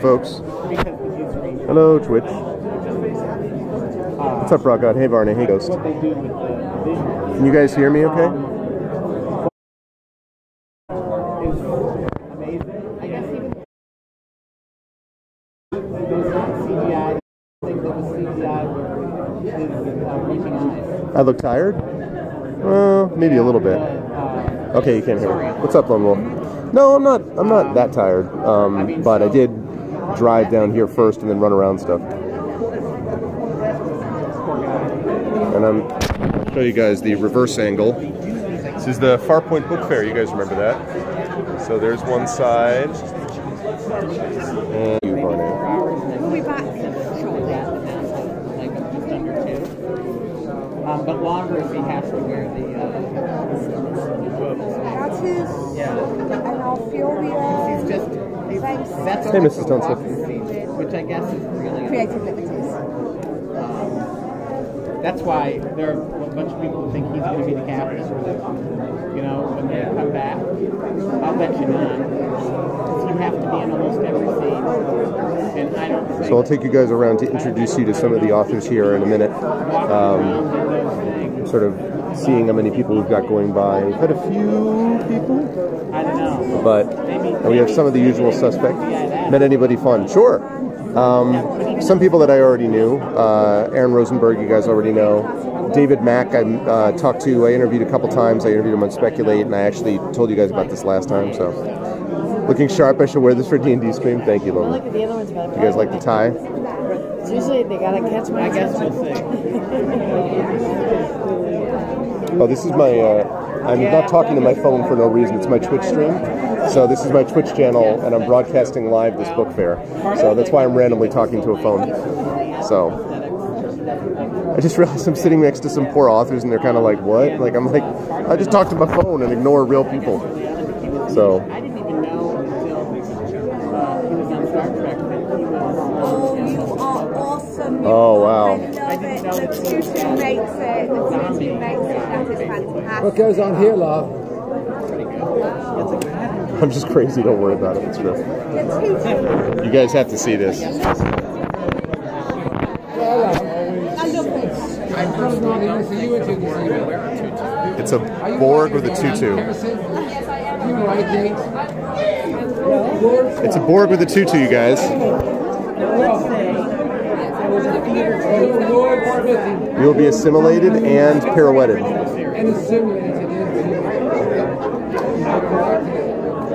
folks. Hello, Twitch. What's up, Rock God? Hey, Varney. Hey, Ghost. Can you guys hear me okay? I look tired? Well, maybe a little bit. Okay, you can't hear me. What's up, Lone Wolf? No, I'm not. I'm not that tired. Um, but I did drive down here first and then run around stuff. And I'm I'll show you guys the reverse angle. This is the Farpoint Book Fair. You guys remember that? So there's one side. And you, Varney. We'll be back shortly after that, like just under two. Um, but longer if he has to wear the. Uh, That is, yeah. and I'll feel the uh, He's just. He's, Thanks. that's Hey, Mrs. Tunstall. Which I guess is really. creative liberties. Um, that's why there are a bunch of people who think he's going to be the captain. You know, when they come back, I'll bet you not. You have to be in almost every scene, and I don't. So I'll take you guys around to introduce you to some of the authors here in a minute. Um, sort of seeing how many people we've got going by. We've had a few people, I don't know. but we have some of the usual suspects. Met anybody fun? Sure. Um, some people that I already knew. Uh, Aaron Rosenberg, you guys already know. David Mack, I uh, talked to. I interviewed a couple times. I interviewed him on Speculate, and I actually told you guys about this last time. So, looking sharp. I should wear this for D and D Scream. Thank you, Lola. like the other ones better. You guys like the tie? Usually they gotta catch my I guess attention. we'll see. Oh, this is my. Uh, I'm not talking to my phone for no reason. It's my Twitch stream. So this is my Twitch channel, and I'm broadcasting live this book fair. So that's why I'm randomly talking to a phone. So I just realized I'm sitting next to some poor authors, and they're kind of like, "What?" Like I'm like, I just talk to my phone and ignore real people. So I didn't even know until uh, he was on Star Trek that he was. Oh, you are awesome. You Oh, are- wow. I love it. The tutu makes it. The tutu makes it. That Oh, oh, is fantastic. What goes on here, love? I'm just crazy. Don't worry about it. It's real. You guys have to see this. I love it. I personally don't think you into this either. It's a Borg with a tutu. You right, Nate? It's a Borg with a tutu, you guys. You'll be assimilated and pirouetted.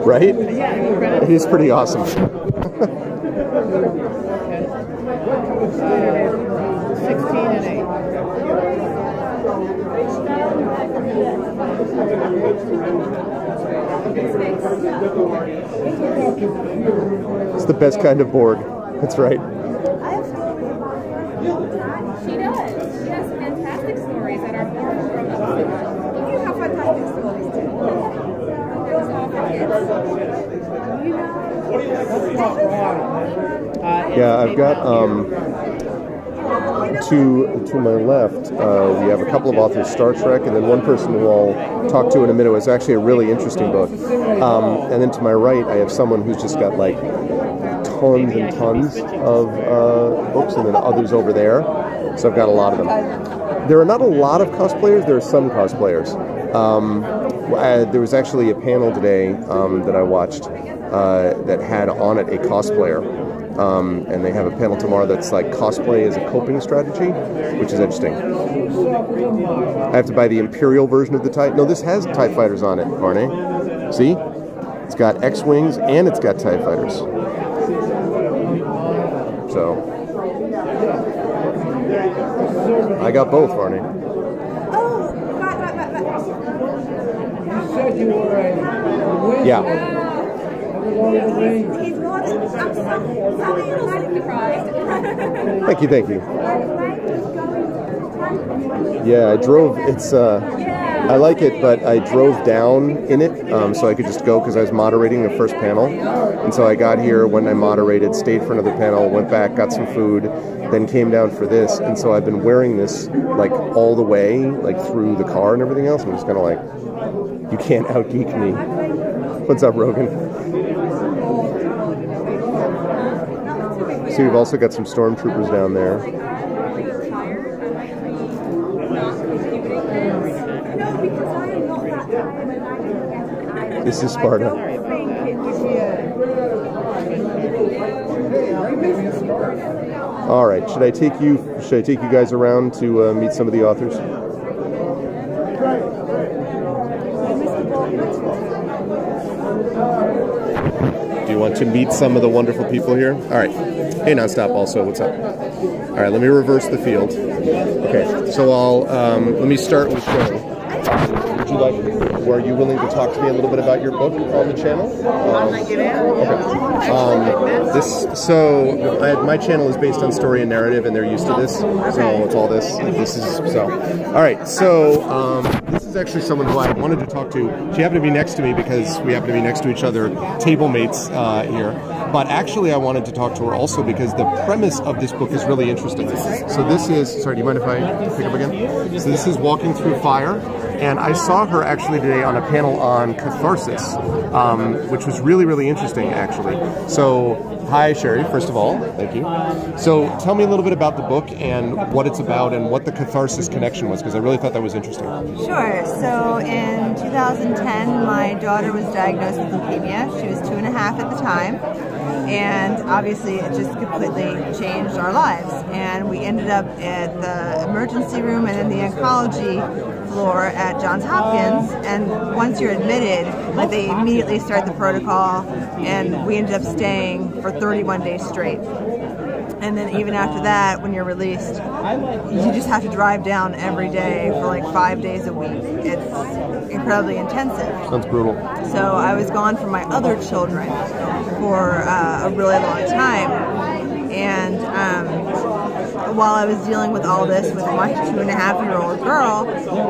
Right? Is pretty awesome. 16 and 8. It's the best kind of Borg. That's right. She does. She has fantastic stories that are more from You have fantastic stories too. Those are for kids. You know, Yeah, I've got um, to to my left. Uh, we have a couple of authors, Star Trek, and then one person who I'll talk to in a minute. It's actually a really interesting book. Um, and then to my right, I have someone who's just got like tons and tons of uh, books, and then others over there. So I've got a lot of them. There are not a lot of cosplayers. There are some cosplayers. Um, uh, there was actually a panel today um, that I watched uh, that had on it a cosplayer. Um, and they have a panel tomorrow that's like cosplay as a coping strategy, which is interesting. I have to buy the Imperial version of the TIE. No, this has TIE fighters on it, Barney. See? It's got X Wings and it's got TIE fighters. So. I got both, Barney. oh. Yeah. Lord of the Rings. Thank you, thank you. Yeah, I drove. It's uh, I like it, but I drove down in it, um, so I could just go because I was moderating the first panel, and so I got here when I moderated, stayed for another panel, went back, got some food, then came down for this, and so I've been wearing this like all the way, like through the car and everything else. I'm just kind of like, you can't outgeek me. What's up, Rogan? We've also got some stormtroopers down there. This? Is Sparta. All right, should I take you? Should I take you guys around to uh, meet some of the authors? Do you want to meet some of the wonderful people here? All right. Hey, nonstop. Also, what's up? All right, let me reverse the field. Okay, so I'll um, let me start with Sherri. Were you willing to talk to me a little bit about your book on the channel? Um, Okay. Um, this so I, my channel is based on story and narrative, and they're used to this. So it's all this. This is so. All right. So um, this is actually someone who I wanted to talk to. She happened to be next to me because we happen to be next to each other, table mates uh, here. But actually, I wanted to talk to her also because the premise of this book is really interesting. So this is. Sorry, do you mind if I pick up again? So this is Walking Through Fire. And I saw her actually today on a panel on catharsis, um, which was really, really interesting, actually. So, hi, Sherri, first of all. Thank you. So, tell me a little bit about the book and what it's about and what the catharsis connection was, because I really thought that was interesting. Sure. So in 2010, my daughter was diagnosed with leukemia. She was two and a half at the time. And obviously, it just completely changed our lives. And we ended up at the emergency room and then the oncology floor at Johns Hopkins. And once you're admitted, like they immediately start the protocol. And we ended up staying for 31 days straight. And then even after that, when you're released, you just have to drive down every day for like five days a week. It's incredibly intensive. Sounds brutal. So I was gone from my other children for uh, a really long time. And um, while I was dealing with all this with my two and a half year old girl,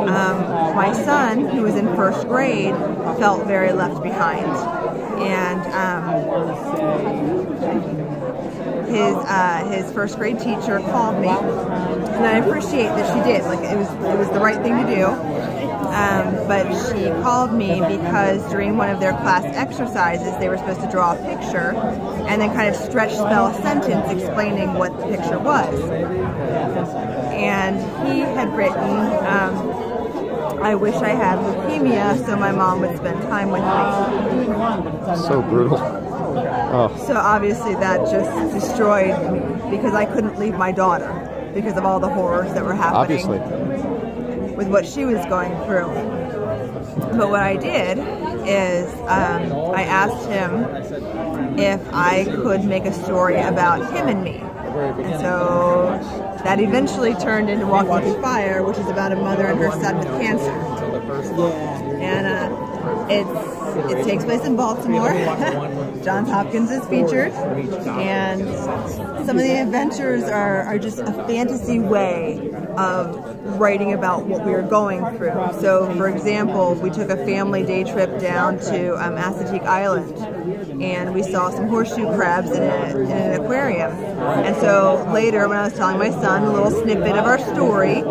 um, my son, who was in first grade, felt very left behind. And um, his uh, his first grade teacher called me, and I appreciate that she did. Like it was it was the right thing to do. Um, but she called me because during one of their class exercises, they were supposed to draw a picture and then kind of stretch spell a sentence explaining what the picture was. And he had written, um, I wish I had leukemia so my mom would spend time with me. So brutal. Oh, So obviously that just destroyed me because I couldn't leave my daughter because of all the horrors that were happening obviously. With what she was going through. But what I did is um, I asked him if I could make a story about him and me. And so that eventually turned into Walking Through Fire, which is about a mother and her son with cancer. And uh, it takes place in Baltimore. Johns Hopkins is featured, and some of the adventures are, are just a fantasy way of writing about what we were going through. So, for example, we took a family day trip down to um, Assateague Island, and we saw some horseshoe crabs in, a, in an aquarium. And so later, when I was telling my son a little snippet of our story,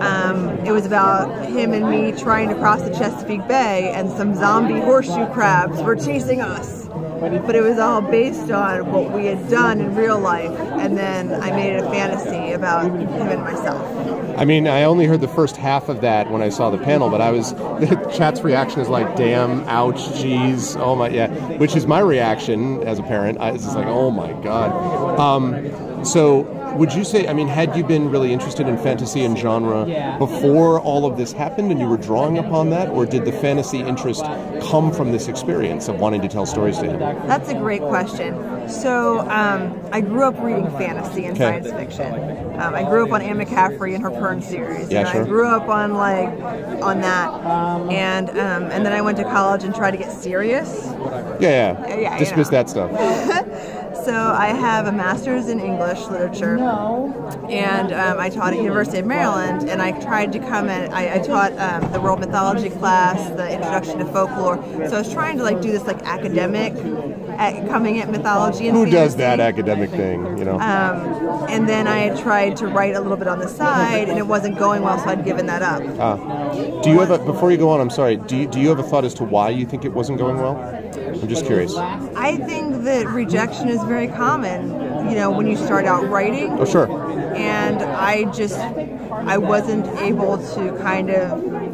um, it was about him and me trying to cross the Chesapeake Bay, and some zombie horseshoe crabs were chasing us. But it was all based on what we had done in real life, and then I made it a fantasy about him and myself. I mean, I only heard the first half of that when I saw the panel, but I was the chat's reaction is like, "Damn, ouch, jeez, oh my, yeah," which is my reaction as a parent. I was just like, "Oh my god." Um, so, would you say? I mean, had you been really interested in fantasy and genre before all of this happened, and you were drawing upon that, or did the fantasy interest come from this experience of wanting to tell stories to him? That's a great question. So, um, I grew up reading fantasy and Okay. science fiction. Um, I grew up on Anne McCaffrey and her Pern series. Yeah, and sure. I grew up on like on that, and um, and then I went to college and tried to get serious. Yeah, yeah. Yeah, Dismiss you know. that stuff. So I have a master's in English literature, and um, I taught at University of Maryland. And I tried to come in. I, I taught um, the world mythology class, the introduction to folklore. So I was trying to like do this like academic, at, coming at mythology. And Who does that academic thing? You know. Um, and then I tried to write a little bit on the side, and it wasn't going well, so I'd given that up. Ah. Do you have a before you go on? I'm sorry. Do you, do you have a thought as to why you think it wasn't going well? I'm just curious. I think that rejection is very common, you know, when you start out writing. Oh, sure. And I just, I wasn't able to kind of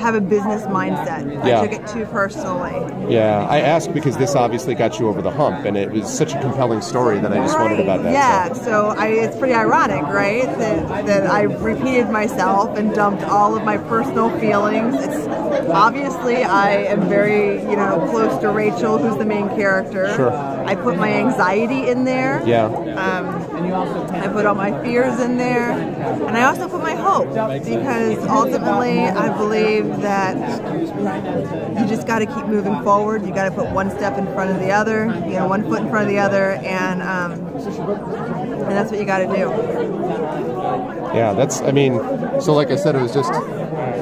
have a business mindset. Yeah. I took it too personally. Yeah, I asked because this obviously got you over the hump, and it was such a compelling story that I just wondered about that. Yeah, so. so I, it's pretty ironic, right? That, that I repeated myself and dumped all of my personal feelings. It's obviously I am very, you know, close to Rachel, who's the main character. Sure. I put my anxiety in there. Yeah, And you also I put all my fears in there, and I also put my hope because ultimately I believe that you just got to keep moving forward. You got to put one step in front of the other, you know, one foot in front of the other, and um, and that's what you got to do. yeah. That's. I mean, so like I said, it was just.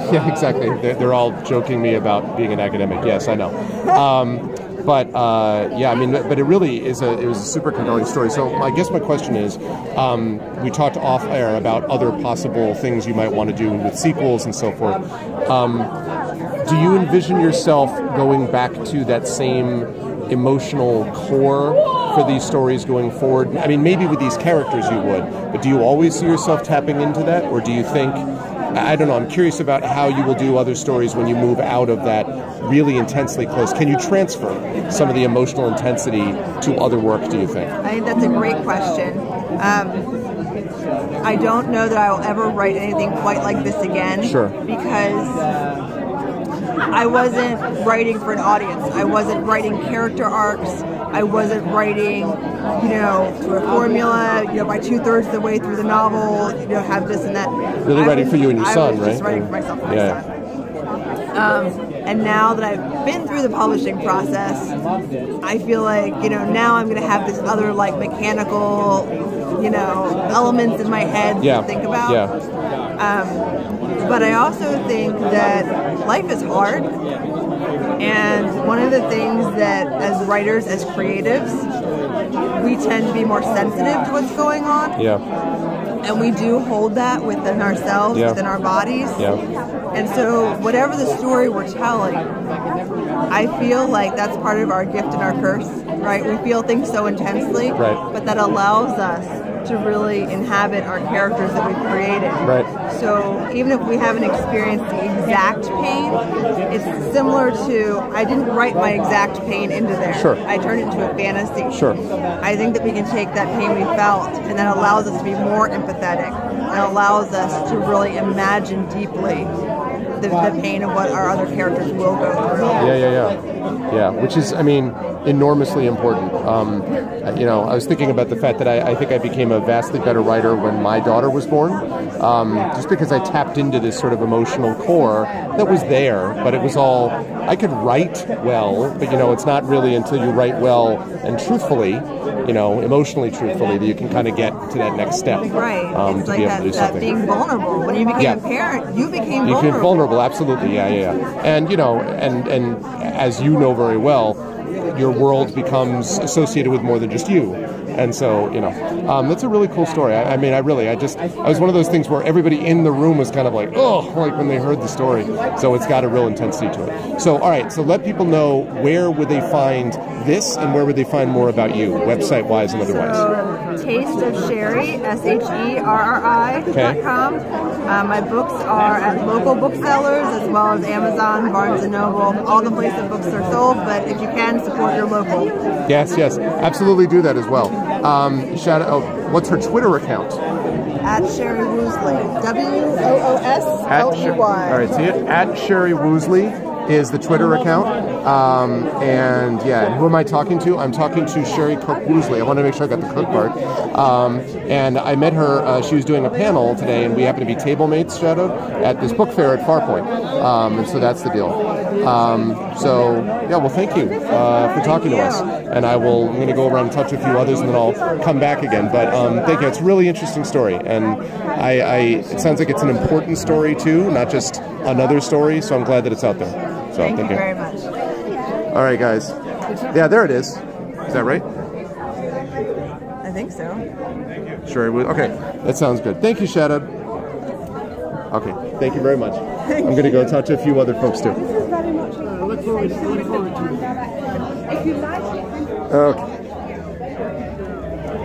Yeah, exactly. They're, they're all joking me about being an academic. Yes, I know. Um, but uh, yeah, I mean, but it really is a it was a super compelling story. So I guess my question is, um, we talked off air about other possible things you might want to do with sequels and so forth. Um, do you envision yourself going back to that same emotional core for these stories going forward? I mean, maybe with these characters you would, but do you always see yourself tapping into that, or do you think? I don't know. I'm curious about how you will do other stories when you move out of that really intensely close. Can you transfer some of the emotional intensity to other work? Do you think? I think that's a great question. Um, I don't know that I will ever write anything quite like this again. Sure. Because I wasn't writing for an audience. I wasn't writing character arcs. I wasn't writing, you know, to a formula. You know, by two thirds of the way through the novel, you know, have this and that. Really I writing was- for you and your I son, right? writing for myself and my Yeah. son. Um, and now that I've been through the publishing process, I feel like you know now I'm going to have this other like mechanical, you know, elements in my head Yeah. to think about. Yeah. Um, But I also think that life is hard, and one of the things that as writers, as creatives, we tend to be more sensitive to what's going on, Yeah. And we do hold that within ourselves, Yeah. within our bodies. Yeah. And so, whatever the story we're telling, I feel like that's part of our gift and our curse, right? We feel things so intensely, Right. but that allows us to really inhabit our characters that we've created. Right. So, even if we haven't experienced the exact pain, it's similar to I didn't write my exact pain into there. Sure. I turned it into a fantasy. Sure. I think that we can take that pain we felt, and that allows us to be more empathetic, and allows us to really imagine deeply the, the pain of what our other characters will go through. Yeah, yeah, yeah, yeah. Which is, I mean, enormously important. Um, you know, I was thinking about the fact that I, I think I became a vastly better writer when my daughter was born, um, just because I tapped into this sort of emotional core that was there, but it was all I could write well, but you know, it's not really until you write well and truthfully, you know, emotionally truthfully, that you can kind of get to that next step Right. um, it's to like be able that, to do something. being vulnerable. When you became Yeah. a parent, you became You vulnerable. vulnerable, absolutely. Yeah, yeah, yeah. And you know, and and as you know very well, your world becomes associated with more than just you. And so, you know, um, that's a really cool story. I, I mean, I really, I just, I was one of those things where everybody in the room was kind of like, oh, like when they heard the story. So it's got a real intensity to it. So, all right, so let people know where would they find this and where would they find more about you, website wise and otherwise. So, Taste of Sherri, S H E R R I Okay. dot com. Uh, my books are at local booksellers as well as Amazon, Barnes and Noble, all the places books are sold. But if you can, support your local. Yes, yes, absolutely do that as well. Um, shout out, oh, what's her Twitter account? At Sherri Woosley, W O O S L E Y. All right, see it at Sherri Woosley is the Twitter account. Um, and yeah, who am I talking to? I'm talking to Sherri Cook Woosley. I want to make sure I got the cook part. Um, and I met her. Uh, she was doing a panel today, and we happen to be table mates. Shadowed at this book fair at Farpoint. Um, and so that's the deal. Um, so yeah, well, thank you uh, for talking to us. And I will. I'm going to go around and touch a few others, and then I'll come back again. But um, thank you. It's a really interesting story, and I, I. It sounds like it's an important story too, not just another story. So I'm glad that it's out there. So Thank you very much. All right, guys. Yeah, there it is. Is that right? I think so. Sure. Okay, that sounds good. Thank you, Shadow. Okay, thank you very much. I'm going to go talk to a few other folks too. This is very much uh, look forward, I look forward to it. If you like it, Okay.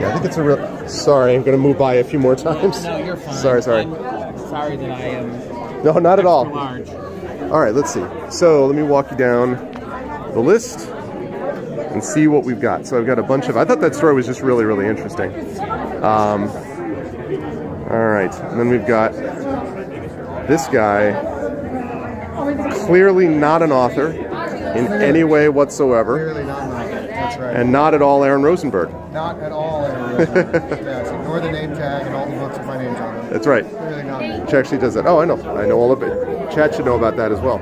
Yeah, I think it's a real. Sorry, I'm going to move by a few more times. No, you're fine. Sorry, sorry. I'm sorry that I am No, not at all. large. All right, let's see. So let me walk you down the list and see what we've got. So I've got a bunch of. I thought that story was just really, really interesting. Um, all right, and then we've got this guy. Clearly not an author in any way whatsoever, Clearly not like it. That's right. and not at all Aaron Rosenberg. not at all. Aaron Rosenberg. yes, ignore the name tag and all the books with my names on them. That's right. Not me. Which actually does that. Oh, I know. I know all of it. Chad should know about that as well.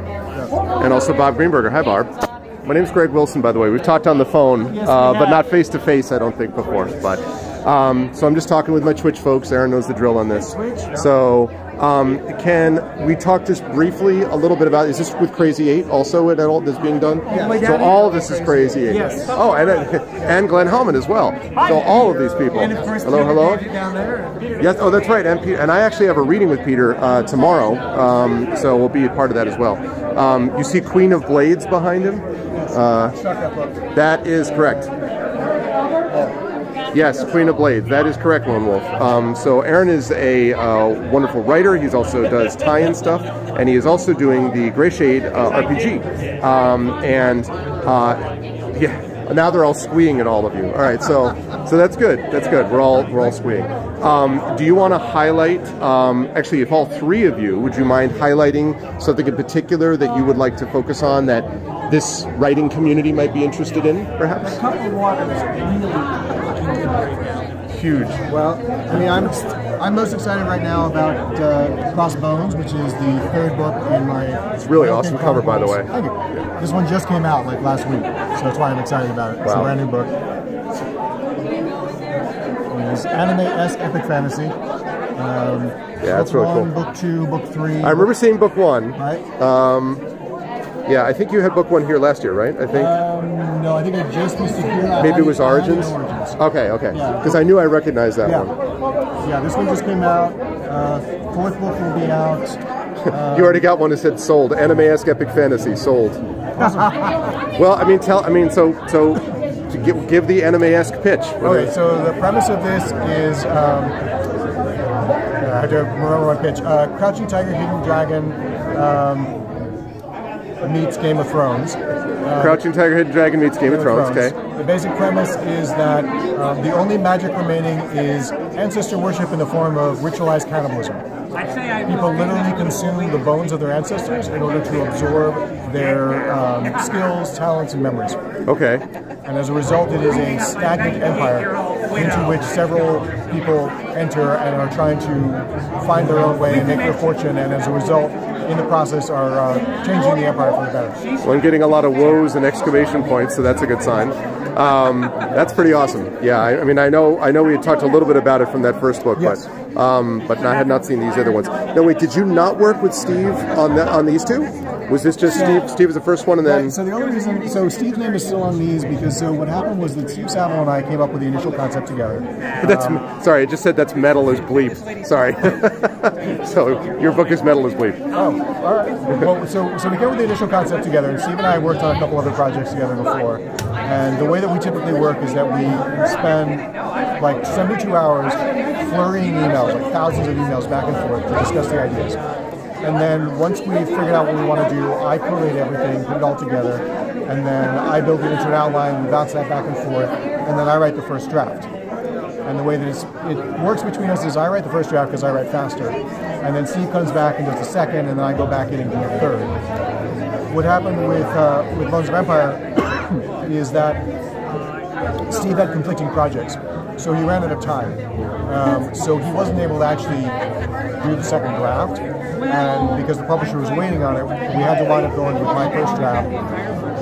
And also Bob Greenberger. Hi, Barb. My name's Greg Wilson, by the way. We've talked on the phone, uh, but not face to face, I don't think, before. But um, so I'm just talking with my Twitch folks. Aaron knows the drill on this. So um, can we talk just briefly a little bit about? Is this with Crazy Eight also at all this being done? So all of this is Crazy Eight. Yes. Oh, and and Glenn Hauman as well. So all of these people. And of course, Hello, hello. David down there. Yes, oh, that's right. And, Peter, and I actually have a reading with Peter uh, tomorrow, um, so we'll be a part of that as well. Um, you see Queen of Blades behind him? Uh, that is correct. Yes, Queen of Blades. That is correct, Lone Wolf. Um, so Aaron is a uh, wonderful writer. He also does tie-in stuff, and he is also doing the Grey Shade uh, RPG. Um, and uh, yeah, now they're all squeeing at all of you. All right, so so that's good. That's good. We're all we're all squeeing. Um, do you want to highlight? Um, actually, if all three of you, would you mind highlighting something in particular that you would like to focus on that this writing community might be interested in, perhaps? A Cup of water is really Huge. Well, I mean, I'm I'm most excited right now about uh, Crossbones, which is the third book in my. It's really awesome cover, by the way. Thank you. This one just came out like last week, so that's why I'm excited about it. It's a brand new book. It's anime-esque epic fantasy. Um, Yeah, that's book really one, cool. Book two, book three. I remember seeing book one. Right. Yeah, I think you had book one here last year, right? I think Um, no, I think I just missed it here. Maybe it was I had it in Origins. Origins. Okay, okay. Yeah. Because I knew I recognized that Yeah. one. Yeah, this one just came out. Uh, fourth book will be out. you already got one that said sold. Anime-esque epic fantasy sold. well, I mean, tell. I mean, so so to give, give the anime-esque pitch. Okay, so the premise of this is um, uh, I have to remember my pitch. Uh, Crouching Tiger, Hidden Dragon um, meets Game of Thrones. Crouching Tiger, Hidden Dragon meets Game of Thrones. Okay. The basic premise is that um, the only magic remaining is ancestor worship in the form of ritualized cannibalism. People literally consume the bones of their ancestors in order to absorb their um, skills, talents, and memories. Okay. And as a result, it is a stagnant empire into which several people enter and are trying to find their own way and make their fortune. And as a result, in the process, are uh, changing the empire for the better. Well, I'm getting a lot of woes and exclamation points, so that's a good sign. Um, that's pretty awesome. Yeah, I, I mean, I know, I know we had talked a little bit about it from that first book, Yes. but um, but I had not seen these other ones. No, wait, did you not work with Steve on the, on these two? Was this just Steve? Steve was the first one, and then Right, so the only reason, so Steve's name is still on these because so what happened was that Steve Savile and I came up with the initial concept together. that's sorry. I just said that's metal as bleep. Sorry. so your book is metal as bleep. Oh, all right. Well, so, so we came with the initial concept together, and Steve and I worked on a couple other projects together before. And the way that we typically work is that we spend like 72 hours flurrying emails, like thousands of emails back and forth to discuss the ideas. And then once we've figured out what we want to do, I collate everything, put it all together, and then I build it into an outline, we bounce that back and forth, and then I write the first draft. And the way that it works between us is I write the first draft because I write faster, and then Steve comes back and does the second, and then I go back in and do the third. What happened with uh, with Bones of Empire is that Steve had conflicting projects, so he ran out of time. Um, so he wasn't able to actually do the second draft, and because the publisher was waiting on it, we had to wind up going with my first draft,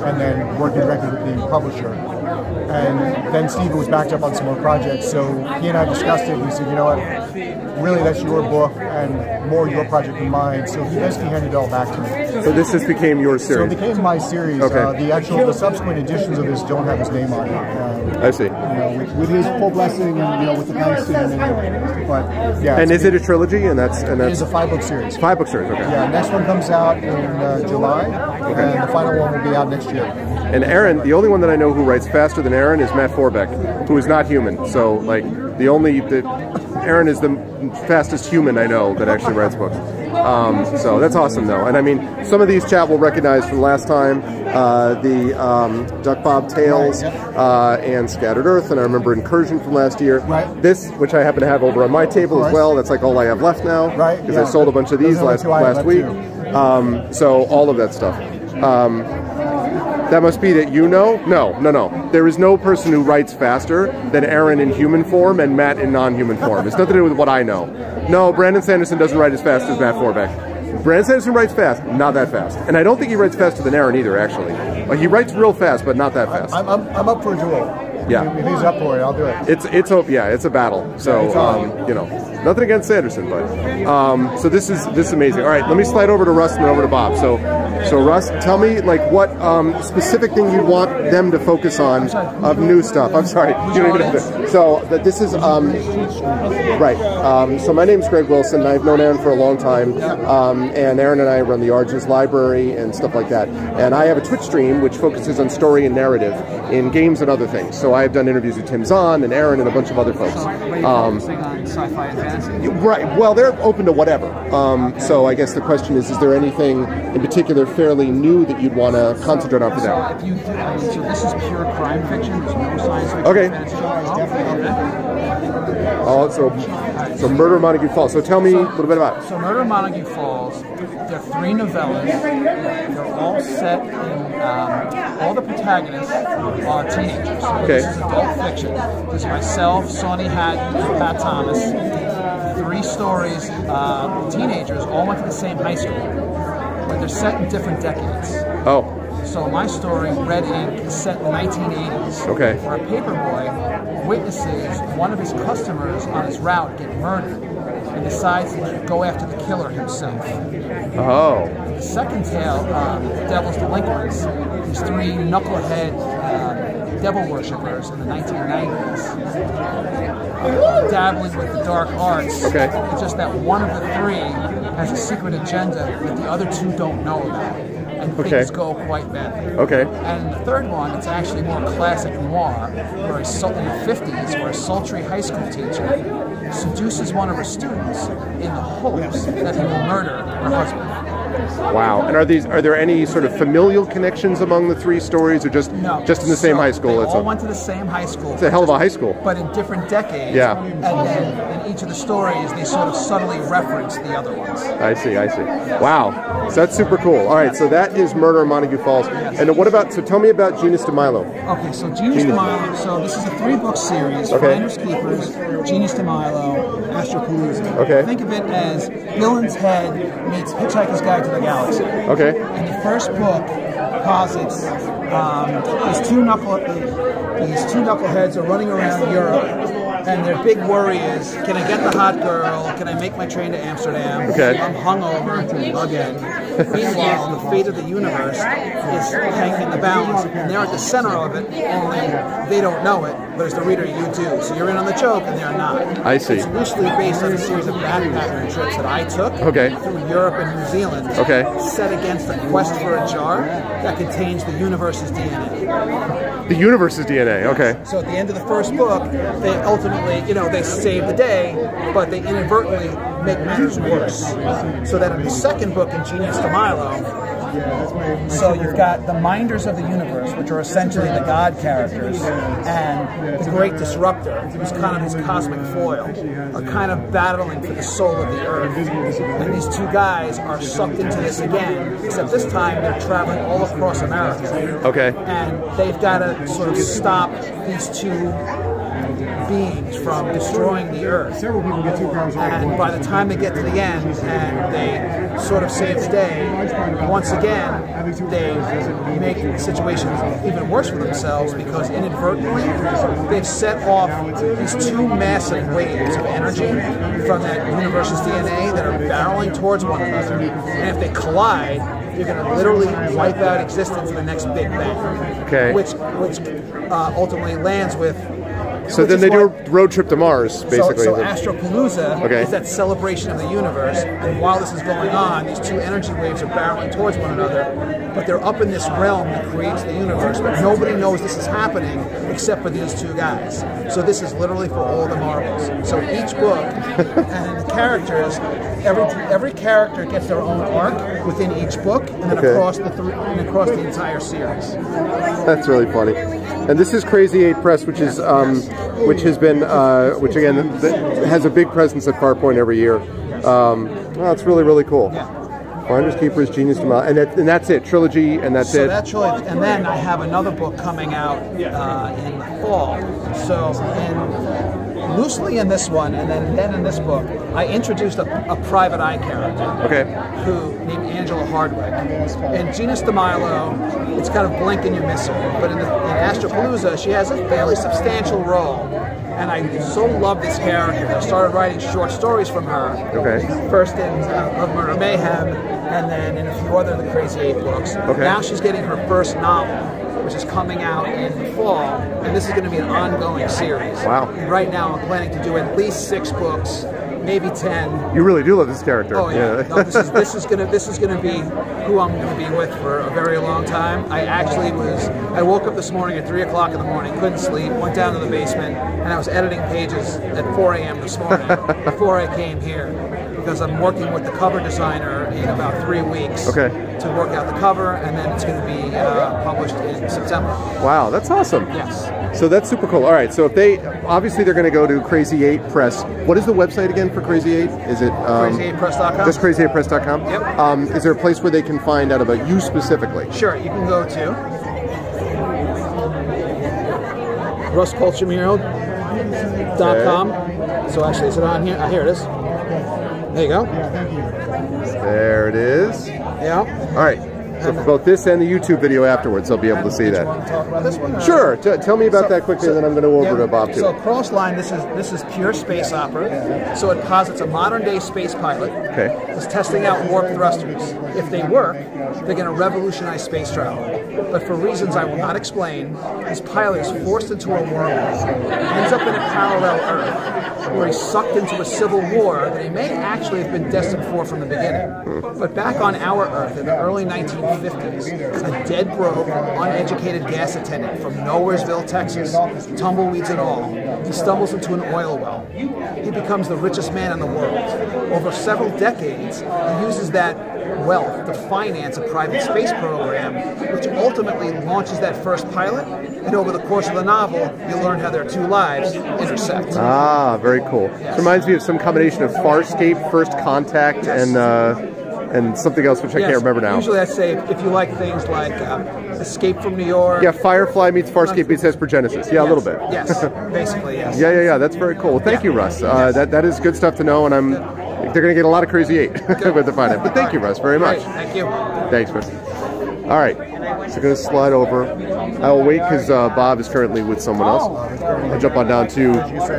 and then working directly with the publisher. And then Steve was backed up on some more projects, so he and I discussed it. He said, you know what, really that's your book and more your project than mine. So he basically handed it all back to me. So this just became your series. So it became my series. Okay. Uh, the actual, the subsequent editions of this don't have his name on it. Um, I see. you know, with, with his full blessing and you know with the thanks to him. And, but yeah, And is it a trilogy? And that's and that's is a five book series. five book series. Okay. Yeah, next one comes out in uh, July, and the final one will be out next year. And Aaron, the only one that I know who writes faster than Aaron is Matt Forbeck, who is not human. So like the only the Aaron is the fastest human I know that actually writes books. Um, so that's awesome though. And I mean, some of these chat will recognize from last time uh, the um, Duck Bob Tales uh, and Scattered Earth, and I remember Incursion from last year. Right. This, which I happen to have over on my table as well. That's like all I have left now. Right, Because yeah. I sold a bunch of these Those last two I have last week. Um, so all of that stuff. That must be that you know? No, no, no. There is no person who writes faster than Aaron in human form and Matt in non-human form. It's nothing to do with what I know. No, Brandon Sanderson doesn't write as fast as Matt Forbeck. Brandon Sanderson writes fast, not that fast. And I don't think he writes faster than Aaron either, actually. He writes real fast, but not that fast. I'm, I'm, I'm up for a duel. Yeah. If he's up for it, I'll do it. It's it's a yeah, it's a battle. So um, you know, nothing against Sanderson, but um, so this is this is amazing. All right, let me slide over to Russ and then over to Bob. So so Russ, tell me like what um, specific thing you want them to focus on of new stuff. I'm sorry, you don't even have to. So that this is um, right. Um, so my name's Greg Wilson. I've known Aaron for a long time, um, and Aaron and I run the Origins Library and stuff like that. And I have a Twitch stream which focuses on story and narrative in games and other things. So I've done interviews with Tim Zahn and Aaron and a bunch of other folks. You Um, sci-fi and fantasy? Right. Well, they're open to whatever. Um, so I guess the question is: Is there anything in particular fairly new that you'd want to concentrate on for So them? if you, I mean, so this is pure crime fiction. There's no science fiction. Okay. Oh, so so Murder Montague Falls. So tell me a little bit about it. So Murder on Montague Falls, they're three novellas. They're all set in, um, all the protagonists are teenagers. So Okay. This is adult fiction. There's myself, Sonny Hatton, and Pat Thomas. Three stories, uh, teenagers, all went to the same high school, but they're set in different decades. Oh, So my story, Red Ink, is set in the 1980s. Okay. Where a paperboy witnesses one of his customers on his route get murdered and decides to go after the killer himself. oh, The second tale, um, Devil's Delinquents, these three knucklehead uh, devil worshippers in the 1990s, uh, dabbling with the dark arts. Okay. It's just that one of the three has a secret agenda that the other two don't know about, and Okay. things go quite badly. okay. And the third one, it's actually more classic noir, where a, in the 50s, where a sultry high school teacher seduces one of her students in the hopes that he will murder her husband. Wow. And are these are there any sort of familial connections among the three stories, or just No, just in the same so high school? They It's all a, went to the same high school. it's a hell of a high school. but in different decades. Yeah. And then in each of the stories, they sort of subtly reference the other ones. I see, I see. Wow. So that's super cool. All right, so that is Murder in Montague Falls. And what about, so tell me about Genius de Milo. Okay, so Genius de Milo. So this is a three-book series: Okay. Finders Keepers, Genius de Milo, Astropalooza. Okay. Think of it as Bill Head meets Hitchhiker's Guide to the Galaxy. Okay. And the first book posits um, these two knuckle these two knuckleheads are running around Europe, and their big worry is: Can I get the hot girl? Can I make my train to Amsterdam? Okay. I'm hungover again. Meanwhile, the fate of the universe is hanging in the balance, and they're at the center of it. Only they don't know it, but as the reader, you do. So you're in on the joke, and they're not. I see. It's loosely based on a series of backpacking trips that I took Okay. through Europe and New Zealand. Okay. Set against the quest for a jar that contains the universe's DNA. The universe's DNA. Okay. So at the end of the first book, they ultimately, you know, they save the day, but they inadvertently make matters worse. So that in the second book in Genius de Milo, so you've got the minders of the universe, which are essentially the god characters, and the great disruptor, who's kind of his cosmic foil, are kind of battling for the soul of the earth. And these two guys are sucked into this again, except this time they're traveling all across America Okay. and they've got to sort of stop these two beings from destroying the Earth. Several people get two powers at And by the time they get to the end and they sort of save the day, once again, they make situations even worse for themselves because inadvertently they've set off these two massive waves of energy from that universe's DNA that are barreling towards one another. And if they collide, you're going to literally wipe out existence in the next Big Bang. Okay. Which, which uh, ultimately lands with. So then they do a road trip to Mars, basically. so, so Astropalooza Okay. is that celebration of the universe, and while this is going on, these two energy waves are barreling towards one another, but they're up in this realm that creates the universe, but nobody knows this is happening except for these two guys. So this is literally for all the marbles. So each book and the characters, every every character gets their own arc within each book, and then Okay. across the three, and across the entire series. That's really funny. And this is Crazy Eight Press, which is um, which has been uh, which again th- has a big presence at Farpoint every year. Um, well, it's really really cool. Finders Keepers, Genius Tomorrow, and that, and that's it. Trilogy, and that's So it. that's really, and then I have another book coming out uh, in the fall. So in, loosely in this one, and then then in this book, I introduced a, a private eye character okay. who named Angela Hardwick. In Genius de Milo, it's kind of blink and you miss her, but in, the, in Astropalooza, she has a fairly substantial role. And I so love this character. I started writing short stories from her. Okay. First in uh, Love, Murder, Mayhem, and then in a few other of the Crazy Eight books. Okay. Now she's getting her first novel, which is coming out in the fall, and this is going to be an ongoing series. Wow. And right now, I'm planning to do at least six books, maybe ten. You really do love this character. Oh yeah, no, this is this is gonna this is gonna be who I'm gonna be with for a very long time. I actually was I woke up this morning at three o'clock in the morning, couldn't sleep, went down to the basement, and I was editing pages at 4 a.m. this morning before I came here because I'm working with the cover designer in about three weeks Okay. to work out the cover, and then it's gonna be uh, published in September. Wow, that's awesome. Yes. So that's super cool. All right, so if they obviously they're going to go to Crazy Eight Press. What is the website again for Crazy Eight? Is it um, CrazyEightPress.com? Just crazy8press.com? Yep. Um, is there a place where they can find out about you specifically? Sure, you can go to russcolchamiro.com. So actually, is it on here? Ah, here it is. There you go. There it is. Yeah. All right. So for both this and the YouTube video afterwards, they'll be able to see that. want to talk about this one? Sure. Tell me about So- that quickly, so- and then I'm going to go over yeah, to Bob too. So Crossline, this is this is pure space opera. So it posits a modern day space pilot Okay. is testing out warp thrusters. If they work, they're going to revolutionize space travel. But for reasons I will not explain, this pilot is forced into a wormhole, ends up in a parallel Earth, where he's sucked into a civil war that he may actually have been destined for from the beginning. But back on our Earth in the early 1950s, a dead broke, uneducated gas attendant from Nowheresville, Texas, tumbleweeds and all, he stumbles into an oil well. He becomes the richest man in the world. Over several decades, he uses that wealth to finance a private space program, which ultimately launches that first pilot. And over the course of the novel, you learn how their two lives intersect. Ah, very cool. This reminds me of some combination of Farscape, First Contact, and uh, and something else which I can't remember now. Usually, I say if you like things like um, Escape from New York. Yeah, Firefly meets Farscape meets Hespergenesis. Yeah, a little bit. Yes, basically, yes. Yeah, yeah, yeah. That's very cool. Well, thank you, Russ. Uh, that that is good stuff to know, and I'm they're going to get a lot of Crazy Eight with the find it. But thank you, Russ, very much. Thank you. Thanks, Russ. All right, so going to slide over. I'll wait because uh, Bob is currently with someone else. I'll jump on down to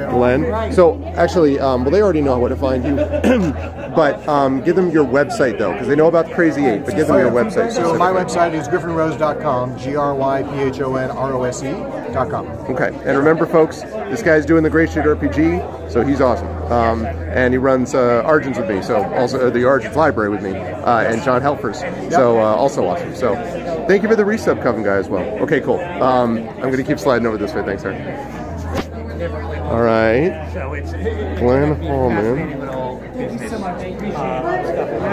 Glenn. So actually, um, well, they already know where to find you, but um, give them your website though, because they know about Crazy Eight. But give them your website. So my website is gryphonrose.com, G-R-Y-P-H-O-N-R-O-S-E dot com. Okay, and remember, folks, this guy's doing the Great Street RPG, so he's awesome. Um, and he runs uh, Origins with me, so also uh, the Origins Library with me, uh, and John Helfers, so uh, also awesome. So thank you for the resub, Coven guy, as well. Okay, cool. Um, I'm going to keep sliding over this way. Thanks, sir. All right, Glenn Hauman,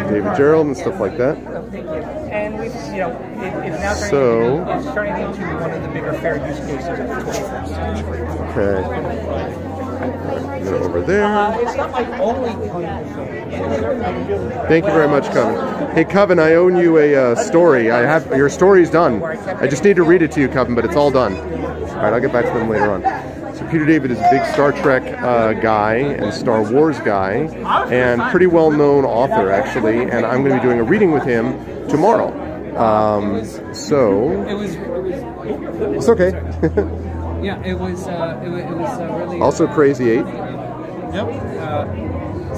David Gerrold, and stuff like that. And we've, you know, it, it's now turning, So- into, it's turning into one of the bigger fair use cases of the 21st century. Okay. Go over there. It's not my only Thank you very much, Coven. Hey, Coven, I own you a uh, story. I have your story's done. I just need to read it to you, Coven, but it's all done. All right, I'll get back to them later on. So Peter David is a big Star Trek uh, guy and Star Wars guy, and pretty well known author actually. And I'm going to be doing a reading with him tomorrow. Um, so It was, it was it's okay. yeah, it was, uh, it was, it was uh, really. also, Crazy Eight. Yep. Uh,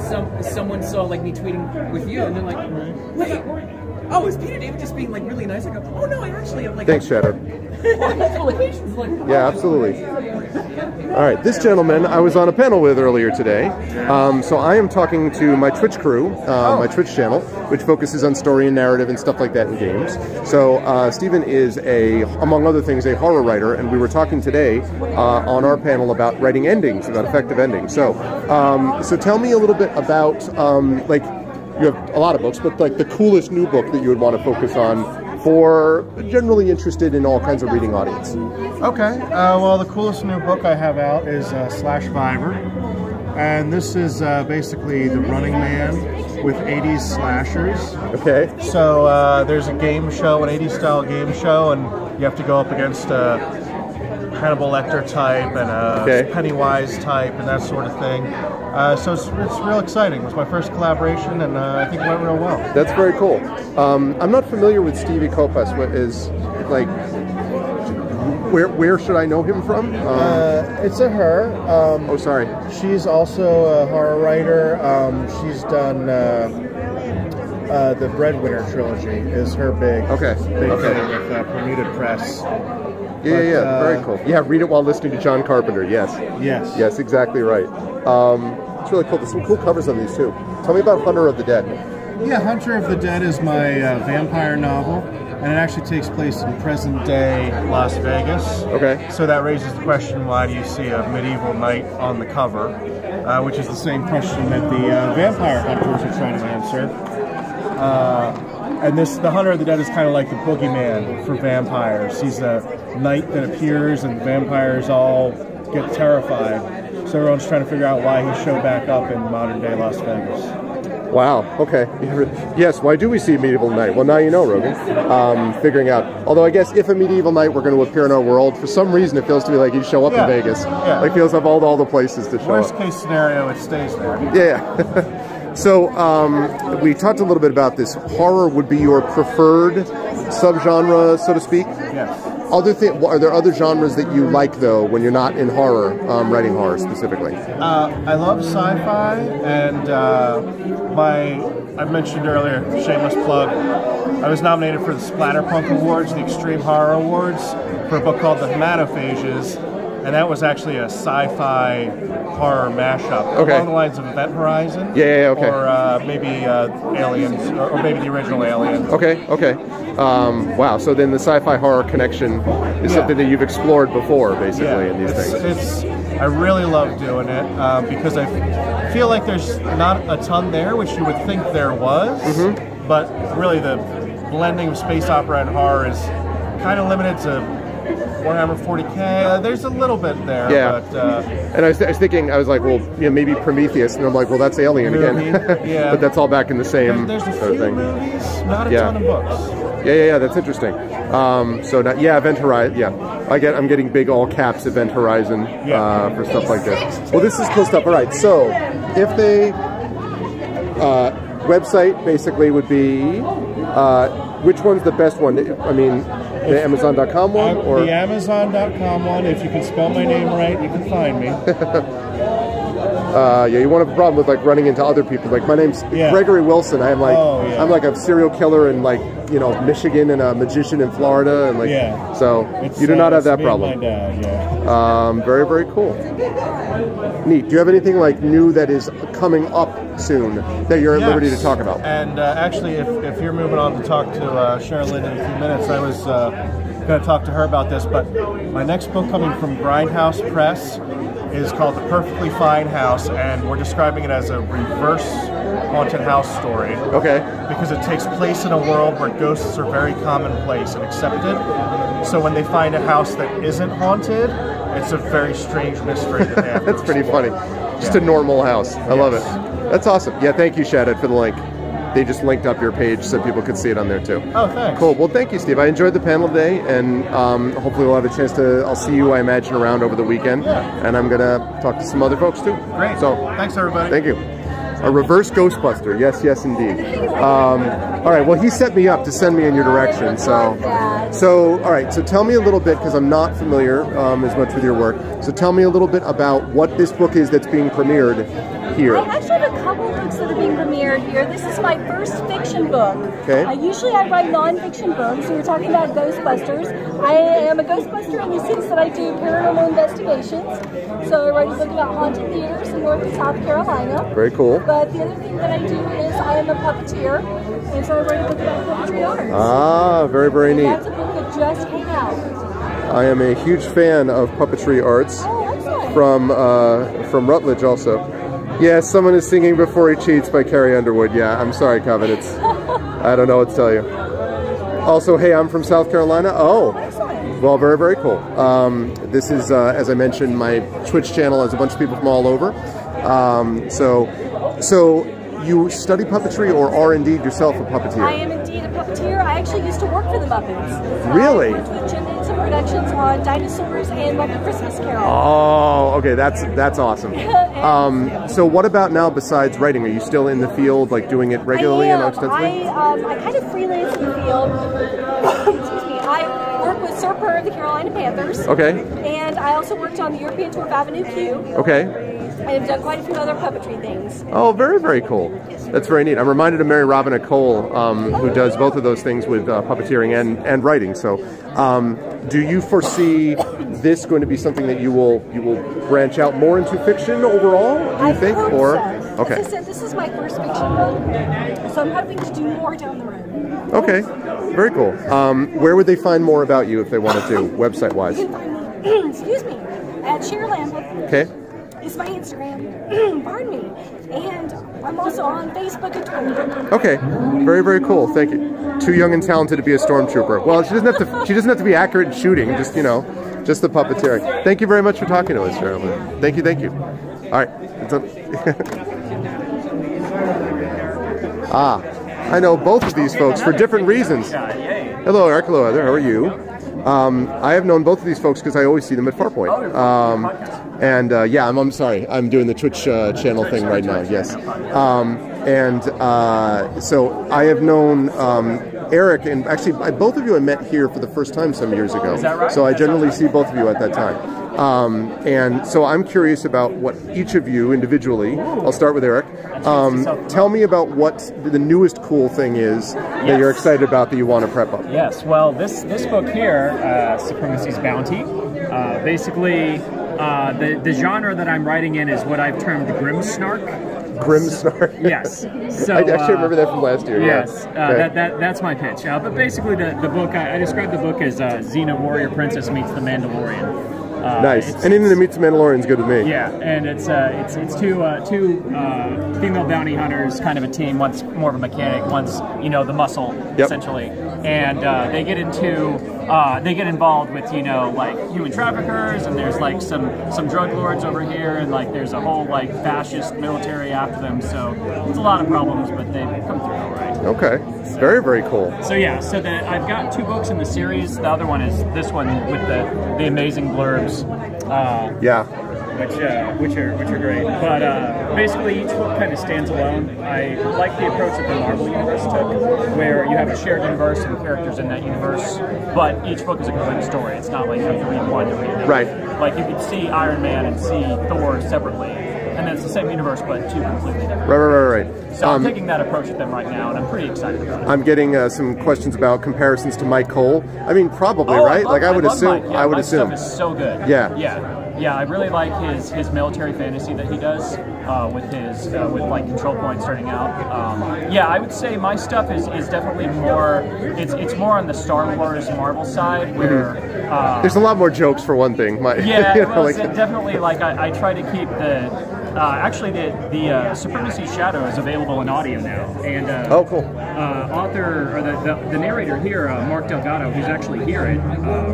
some someone saw like me tweeting with you, and they're like, "Wait, oh, is Peter David just being like really nice?" I go, "Oh no, I actually am like." Thanks, Shadow. Multiple occasions, like, Yeah, absolutely. All right, this gentleman I was on a panel with earlier today. Um, so I am talking to my Twitch crew, uh, my Twitch channel, which focuses on story and narrative and stuff like that in games. So uh, Stephen is a, among other things, a horror writer, and we were talking today uh, on our panel about writing endings, about effective endings. So, um, so tell me a little bit about um, like you have a lot of books, but like the coolest new book that you would want to focus on for generally interested in all kinds of reading audience. Okay. Uh, well, the coolest new book I have out is uh, Slashvivor, and this is uh, basically the Running Man with 80s slashers. Okay. So uh, there's a game show, an 80s style game show, and you have to go up against a Hannibal Lecter type and a Okay. Pennywise type and that sort of thing. Uh, so it's, it's real exciting. It was my first collaboration, and uh, I think it went real well. That's very cool. Um, I'm not familiar with Stevie Kopas. What is like? Where where should I know him from? Um, Uh, it's a her. Um, oh, sorry. She's also a horror writer. Um, she's done uh, uh, the Breadwinner trilogy. Is her big Okay, big okay. thing with uh, Bermuda Press. Yeah, yeah, But, yeah. uh, very cool. Yeah, read it while listening to John Carpenter. Yes. Yes. Yes, exactly right. Um, it's really cool. There's some cool covers on these too. Tell me about Hunter of the Dead. Yeah, Hunter of the Dead is my uh, vampire novel, and it actually takes place in present day Las Vegas. Okay. So that raises the question: Why do you see a medieval knight on the cover? Uh, which is the same question that the uh, vampire hunters are trying to answer. And this, the Hunter of the Dead, is kind of like the boogeyman for vampires. He's a knight that appears, and the vampires all get terrified. So everyone's trying to figure out why he showed back up in modern day Las Vegas. Wow. Okay. Yes. Why do we see a medieval knight? Well, now you know, Rogan. Um, figuring out. Although I guess if a medieval knight were going to appear in our world, for some reason it feels to me like he'd show up Yeah. in Vegas. Yeah. Like feels like all all the places to show Worst up. case scenario, it stays there. Yeah. so um, we talked a little bit about this. Horror would be your preferred subgenre, so to speak. Yes. Other thing, are there other genres that you like though when you're not in horror, um, writing horror specifically? Uh, I love sci-fi, and uh, my I mentioned earlier, shameless plug. I was nominated for the Splatterpunk Awards, the Extreme Horror Awards, for a book called The Hematophages, and that was actually a sci-fi horror mashup Okay. along the lines of Event Horizon. Yeah, yeah, yeah, okay. Or uh, maybe uh, Aliens, or, or maybe the original Aliens. Okay, okay. Um, wow. So then the sci-fi horror connection is Yeah. something that you've explored before, basically, in these it's, things. It's I really love doing it um, because I feel like there's not a ton there, which you would think there was. Mm-hmm. But really, the blending of space opera and horror is kind of limited to Warhammer 40k. Uh, there's a little bit there, Yeah. but uh, And I was, I was thinking, I was like, well, you know, maybe Prometheus, and I'm like, well, that's Alien again. Yeah. but that's all back in the same there's, there's a few thing. movies, not a Yeah. ton of books. Yeah, yeah, yeah. That's interesting. Um, so now, yeah, Event Horizon. Yeah, I get. I'm getting big all caps Event Horizon uh, for stuff like this. Well, this is cool stuff. All right. So if they uh, website basically would be uh, which one's the best one? I mean, the Amazon.com one Uh, or the Amazon.com one. If you can spell my name right, you can find me. Uh, yeah, you won't have a problem with like running into other people. Like my name's Yeah. Gregory Wilson. I'm like Oh, yeah. I'm like a serial killer in like you know Michigan and a magician in Florida and like Yeah. so It's, you do uh, not have that problem. Dad, yeah. Um, very very cool. Neat. Do you have anything like new that is coming up soon that you're at liberty to talk about? And uh, actually, if, if you're moving on to talk to uh, Sherilyn in a few minutes, I was uh, going to talk to her about this. But my next book coming from Grindhouse Press is called The Perfectly Fine House, and we're describing it as a reverse haunted house story. Okay. Because it takes place in a world where ghosts are very commonplace and accepted. So when they find a house that isn't haunted, it's a very strange mystery that they have That's pretty funny. Just a normal house. I love it. That's awesome. Yeah, thank you, Shaded, for the link. They just linked up your page so people could see it on there too. Oh, thanks. Cool. Well, thank you, Steve. I enjoyed the panel today, and um, hopefully we'll have a chance to. I'll see you, I imagine, around over the weekend, Yeah. and I'm gonna talk to some other folks too. Great. So, Thanks, everybody. Thank you. A reverse Ghostbuster. Yes, yes, indeed. Um, all right. Well, he set me up to send me in your direction. So, so all right. So tell me a little bit because I'm not familiar um, as much with your work. So tell me a little bit about what this book is that's being premiered here. I actually have a couple books here. This is my first fiction book. Okay. Uh, usually I write nonfiction books. We were talking about Ghostbusters. I am a Ghostbuster in the sense that I do paranormal investigations. So I write a book about haunted theaters in North and South Carolina. Very cool. But the other thing that I do is I am a puppeteer, and so I write a book about puppetry arts. Ah, very, very And neat. That's a book that just came out. I am a huge fan of puppetry arts Oh, from uh, from Routledge also. Yeah, someone is singing "Before He Cheats" by Carrie Underwood. Yeah, I'm sorry, Coven. It's I don't know what to tell you. Also, hey, I'm from South Carolina. Oh, well, very very cool. Um, this is, uh, as I mentioned, my Twitch channel has a bunch of people from all over. Um, so, so you study puppetry or are indeed yourself a puppeteer? I am indeed a puppeteer. I actually used to work for the Muppets. Really? I worked with Jim Henson Productions on Dinosaurs and Muppet Christmas Carol. Oh, okay, that's that's awesome. Um, so, what about now? Besides writing, are you still in the field, like doing it regularly I and am. extensively? I, um, I kind of freelance in the field. Excuse me. I work with Sir Purr of the Carolina Panthers. Okay. And I also worked on the European Tour of Avenue Q. Okay. I have done quite a few other puppetry things. Oh, very very cool. That's very neat. I'm reminded of Mary Robinette Kowal, um, who does both of those things with uh, puppeteering and and writing. So, um, do you foresee this going to be something that you will you will branch out more into fiction overall? Do you I think, or so. okay? As I said, this is my first fiction book, so I'm hoping to do more down the road. Okay, very cool. Um, where would they find more about you if they wanted to, website wise? You can find me, excuse me, at Lambeth. Okay. Is my Instagram. Pardon me. And I'm also on Facebook and Twitter. Okay, very very cool. Thank you. Too young and talented to be a stormtrooper. Well, she doesn't have to. She doesn't have to be accurate in shooting. Just you know, just the puppeteering. Thank you very much for talking to us, Geraldine. Thank you, thank you. All right. Ah, I know both of these folks for different reasons. Hello, Eric. Hello, Heather. How are you? Um, I have known both of these folks because I always see them at Farpoint. Um, and uh, yeah, I'm, I'm sorry, I'm doing the Twitch uh, channel thing right now. Yes. Um, and uh, so I have known um, Eric, and actually, I, both of you I met here for the first time some years ago. Is that right? So I generally see both of you at that time. Um, and so I'm curious about what each of you individually, I'll start with Eric, um, tell me about what the newest cool thing is that you're excited about that you want to prep up. Yes, well, this this book here, uh, Supremacy's Bounty, uh, basically uh, the the genre that I'm writing in is what I've termed grim snark. Grim Snark. Yes. So I actually uh, remember that from last year. yeah. Yes, uh, Okay. that, that that's my pitch. Uh, but basically, the, the book I, I describe the book as uh, Xena Warrior Princess meets the Mandalorian. Uh, nice. Anything that meets the Mandalorian's good with me. yeah, and it's uh, it's it's two uh, two uh, female bounty hunters, kind of a team. One's more of a mechanic, one's you know the muscle Yep. essentially, and uh, they get into uh, they get involved with you know like human traffickers, and there's like some some drug lords over here, and like there's a whole like fascist military after them. So it's a lot of problems, but they come through all right. Okay. Very, very cool. So yeah, so the, I've got two books in the series. The other one is this one with the the amazing blurbs. Uh, Yeah. Which uh, which are which are great. But uh, basically, each book kind of stands alone. I like the approach that the Marvel universe took, where you have a shared universe and characters in that universe, but each book is a complete story. It's not like you have to read one to read another. Right. Like you could see Iron Man and see Thor separately, and it's the same universe, but two completely different. Right, right, right, right. So I'm Um, taking that approach with them right now, and I'm pretty excited about it. I'm getting uh, some questions about comparisons to Myke Cole. I mean, probably, Oh, right? love- like I would love assume. Myke. Yeah, I would Myke's assume. Stuff is so good. Yeah. yeah, yeah. I really like his his military fantasy that he does uh, with his uh, with like control point starting out. Um, yeah, I would say my stuff is, is definitely more. It's it's more on the Star Wars Marvel side where. Uh, There's a lot more jokes for one thing. My, yeah, you know, well, like- definitely. Like I, I try to keep the actually, the the uh, Supremacy Shadow is available in audio now, and uh, Oh, cool. uh, author or the, the, the narrator here, uh, Mark Delgado, who's actually here at uh.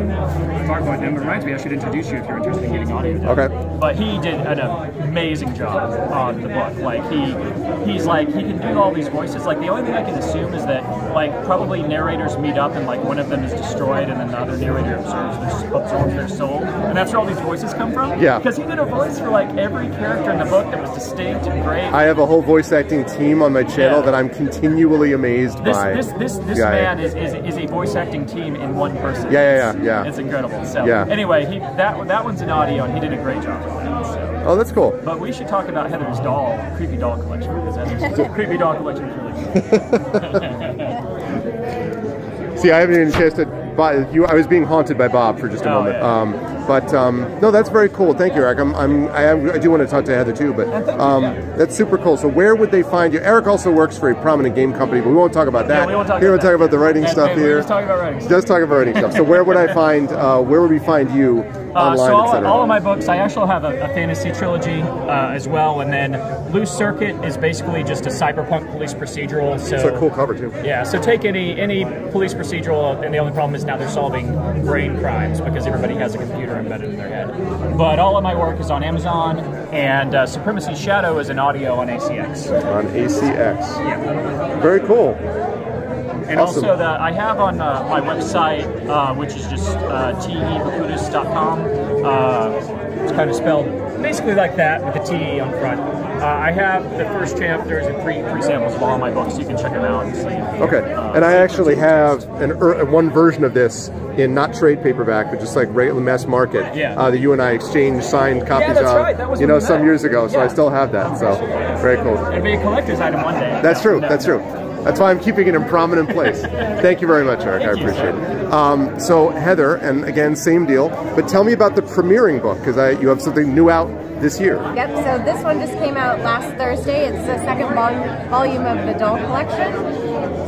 And it reminds me, I should introduce you if you're interested in getting audio. done. Okay. But he did an amazing job on the book. Like he, he's like he can do all these voices. Like the only thing I can assume is that like probably narrators meet up and like one of them is destroyed and then the other narrator observes their, absorbs their soul, and that's where all these voices come from. Yeah. Because he did a voice for like every character in the book that was distinct and great. I have a whole voice acting team on my channel Yeah. that I'm continually amazed This by. this this this Yeah, man is, is is a voice acting team in one person. Yeah, yeah, yeah, It's- yeah. It's incredible. So Yeah. anyway, he that that one's an audio and he did a great job on it. So. Oh, that's cool. But we should talk about Heather's doll, creepy doll collection because Heather's creepy doll collection is really good. See, I haven't even chance to. Buy, you, I was being haunted by Bob for just a Oh, moment. yeah. Um, but um, no, that's very cool. Thank you, Eric. I'm, I'm, I, am, I do want to talk to Heather too, but um, that's super cool. So, where would they find you? Eric also works for a prominent game company, but we won't talk about that. We won't talk here about we'll talk about the writing And- stuff and here. just talking about writing. Just talking about writing stuff. So, where would I find? Uh, where would we find you online, so all, all of my books, I actually have a, a fantasy trilogy uh, as well, and then Loose Circuit is basically just a cyberpunk police procedural. So it's a cool cover too. Yeah, so take any any police procedural, and the only problem is now they're solving brain crimes because everybody has a computer embedded in their head. But all of my work is on Amazon, and uh, Supremacy Shadow is an audio on ACX. On ACX. Yeah. Very cool. And Awesome. also, the, I have on uh, my website, uh, which is just uh. Uh, it's kind of spelled basically like that with the T on front. Uh, I have the first chapters and pre pre samples of all my books, so you can check them out and see. Okay, Uh, and I actually have an er, one version of this in not trade paperback, but just like regular mass market. Yeah. Uh, that you and I exchanged signed copies that's of. right, that was you know, some met. years ago. So I still have that. So very cool. It'd be a collector's item one day. That's true. That's true. That's why I'm keeping it in prominent place. Thank you very much, Eric. I Thank you, appreciate it. Um, so Heather, and again, same deal. But tell me about the premiering book because you have something new out this year. Yep, so this one just came out last Thursday. It's the second vol- volume of the doll collection.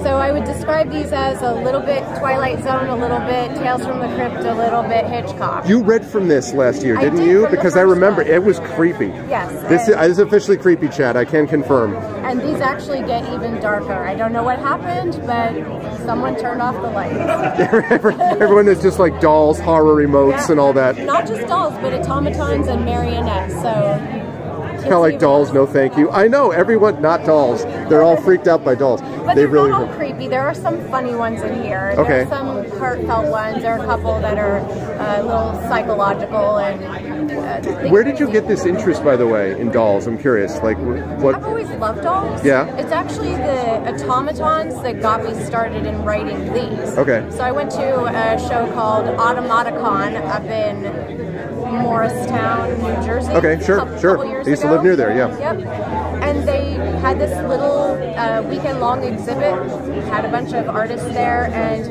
So I would describe these as a little bit Twilight Zone, a little bit Tales from the Crypt, a little bit Hitchcock. You read from this last year, didn't did you? Because I remember one. it was creepy. Yes, This is, this is officially creepy, Chad. I can confirm. And these actually get even darker. I don't know what happened, but someone turned off the lights. Everyone is just like dolls, horror remotes, Yeah. and all that. Not just dolls, but automatons and marionettes. So Kind of like dolls, no thank you. I know everyone, not dolls. They're all freaked out by dolls. But they they're really. not all creepy. There are some funny ones in here. Okay. There are some heartfelt ones. There are a couple that are uh, a little psychological and. Uh, Where did you get this interest, by the way, in dolls? I'm curious. Like, what? I've always loved dolls. Yeah. It's actually the automatons that got me started in writing these. Okay. So I went to a show called Automaticon up in Morristown, New Jersey. Okay, sure, couple, sure. couple I used to live near there, yeah. Yep. And they had this little uh, weekend-long exhibit. Had a bunch of artists there, and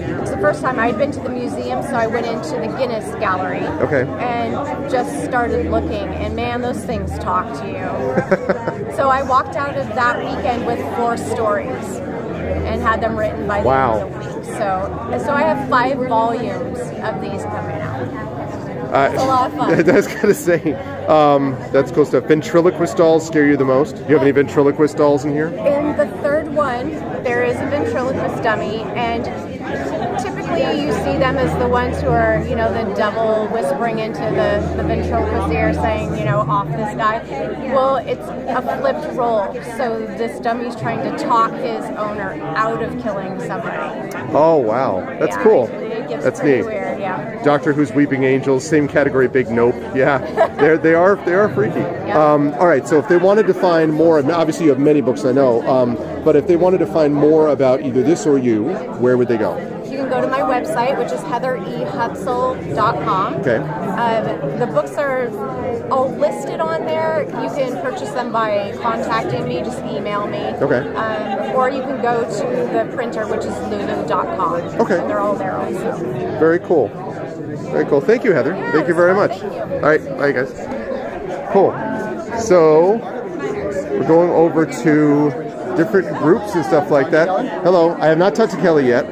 it was the first time I'd been to the museum, so I went into the Guinness Gallery. Okay. And just started looking, and man, those things talk to you. so I walked out of that weekend with four stories and had them written by the Wow. end of the week. So, so I have five volumes of these coming out. Uh, It's a lot of fun. I was gonna say, um, that's cool stuff. Ventriloquist dolls scare you the most? Do you have any ventriloquist dolls in here? In the third one, there is a ventriloquist dummy, and typically you see them as the ones who are, you know, the devil whispering into the, the ventriloquist ear saying, you know, off this guy. Well, it's a flipped role, so this dummy's trying to talk his owner out of killing somebody. Oh wow, that's Yeah, cool. That's neat. weird, yeah. Doctor Who's Weeping Angels, same category, Big Nope. Yeah, they're they are they are freaky. Um, all right, so if they wanted to find more, obviously you have many books I know, um, but if they wanted to find more about either this or you, where would they go? You can go to my website, which is heatherehutzel.com. Okay. Um, the books are all listed on there. You can purchase them by contacting me, just email me. Okay. Um, or you can go to the printer, which is lulu.com. Okay. And they're all there also. Very cool. Very cool. Thank you, Heather. Thank you very much. All right, bye guys. Cool. So we're going over to different groups and stuff like that. Hello. I have not talked to Kelly yet.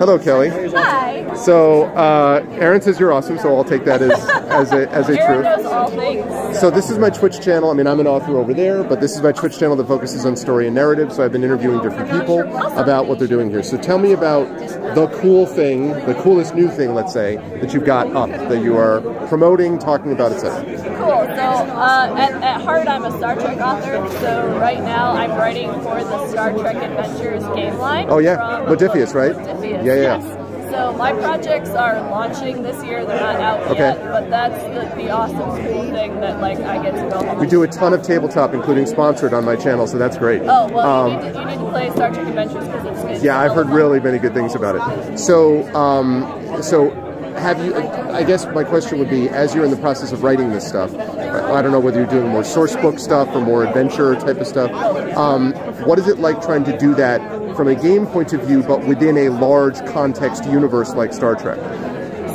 Hello, Kelly. Hi. So uh, Aaron says you're awesome, so I'll take that as as a as a Aaron truth. knows all things. So this is my Twitch channel. I mean, I'm an author over there, but this is my Twitch channel that focuses on story and narrative. So I've been interviewing different people about what they're doing here. So tell me about the cool thing, the coolest new thing, let's say, that you've got up that you are promoting, talking about, etc. Cool. So uh, at, at heart, I'm a Star Trek author. So right now, I'm writing for the Star Trek Adventures game line. Oh yeah, Modiphius, right? Modiphius, Yeah, yeah. yes. So my projects are launching this year. They're not out Okay. yet, but that's the, the awesome, cool thing that like I get to go home. We do a ton of tabletop, including sponsored on my channel, so that's great. Oh well, Um, you, need to, you need to play Star Trek Adventures because it's, it's Yeah, I've heard really many good things about it. So, um, so have you? I guess my question would be, as you're in the process of writing this stuff, I I don't know whether you're doing more source book stuff or more adventure type of stuff. Um, what is it like trying to do that from a game point of view, but within a large context universe like Star Trek?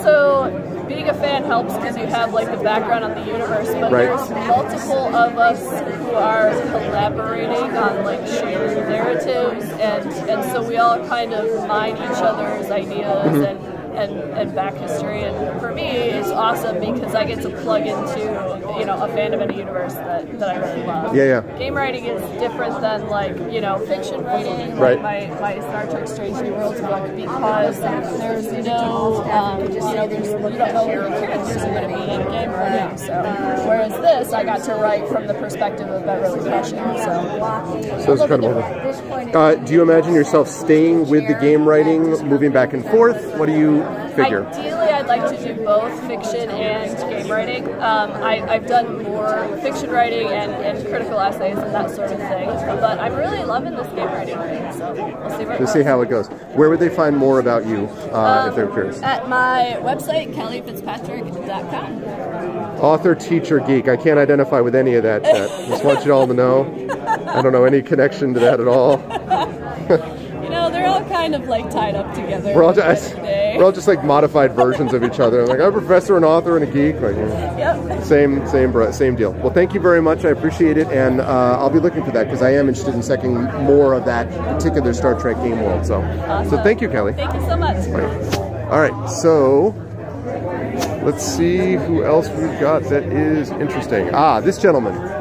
So being a fan helps because you have like the background on the universe, but Right. there's multiple of us who are collaborating on like shared narratives, and and so we all kind of mine each other's ideas Mhm. and. And, and back history, and for me, it's awesome because I get to plug into you know a fandom and a universe that, that I really love. Yeah, yeah. Game writing is different than like you know fiction writing, Right. like my, my Star Trek Strange New Worlds book, because there's no um, you know there's you don't know where the characters are going to be in game writing. So whereas this, I got to write from the perspective of Beverly Crusher. So So it's incredible. Uh, do you imagine yourself staying with the game writing, moving back and forth? What do you figure? Ideally, I'd like to do both fiction and game writing. Um, I, I've done more fiction writing and, and critical essays and that sort of thing, but I'm really loving this game writing thing. So we'll see where goes. see how it goes. Where would they find more about you uh, if they're curious? At my website, kellyfitzpatrick.com. Author, teacher, geek. I can't identify with any of that. Chet. Just want you all to know. I don't know any connection to that at all. You know, they're all kind of like tied up together. We're all just we're all just like modified versions of each other. Like I'm a professor, an author, and a geek. Like Yep. same same same deal. Well, thank you very much. I appreciate it, and uh, I'll be looking for that because I am interested in second more of that particular Star Trek game world. So, so thank you, Kelly. Thank you so much. All right, so let's see who else we've got that is interesting. Ah, this gentleman.